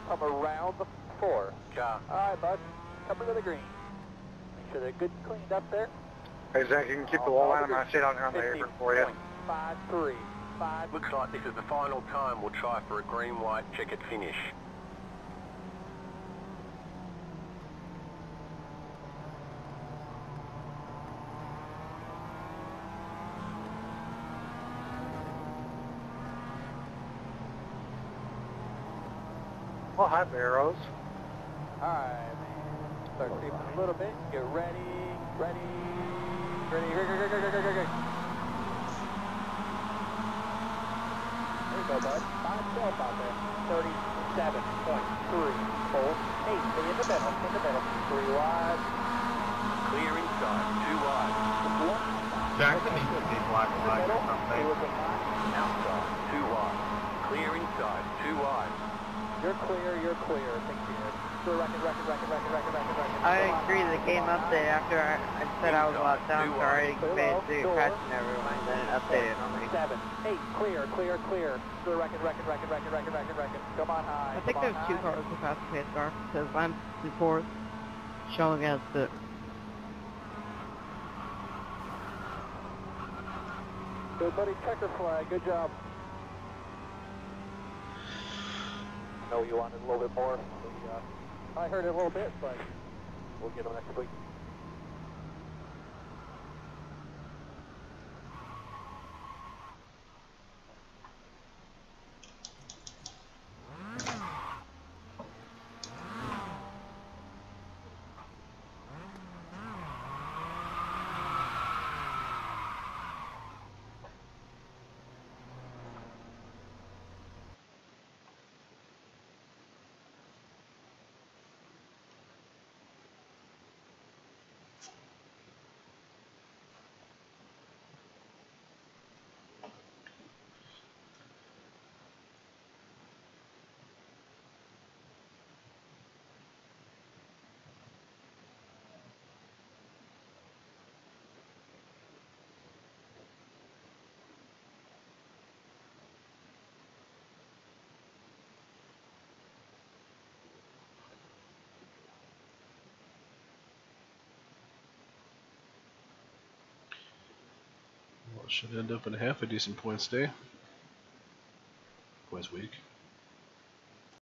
Come around the 4. Jar. All right, bud. Come into the green. Make sure they're good cleaned up there. Hey, Zach, you can keep the wall line. I'm going to sit out here on the apron for you. 5 3. 5 Looks like this is the final time we'll try for a green-white checkered finish. Oh, hi, Barrows. Alright, man. Start creeping a little bit. Get ready. Ready. Ready. Go, go, go, go, go, you go, bud. By out there. 37.3. Hold. 8. In the middle. In the middle. 3 wide. Clear inside. Two wide. 1. Jackson needs to be black flag or something. Outside. Two wide. Clear inside. Two wide. You're clear. You're clear. Think good. I agree it came update after I, I said I was locked down, so I already conveyed to crashing everyone, then it updated on me. Seven, eight, clear, clear, clear. A record, record, record, record, record, record, record. Come on high. I think there's two cars with fast pace car, because I'm report showing as the Good buddy, checker flag. Good job. know you wanted a little bit more. We, uh, I heard it a little bit, but we'll get them next week. Should end up in a half a decent points day. Points week.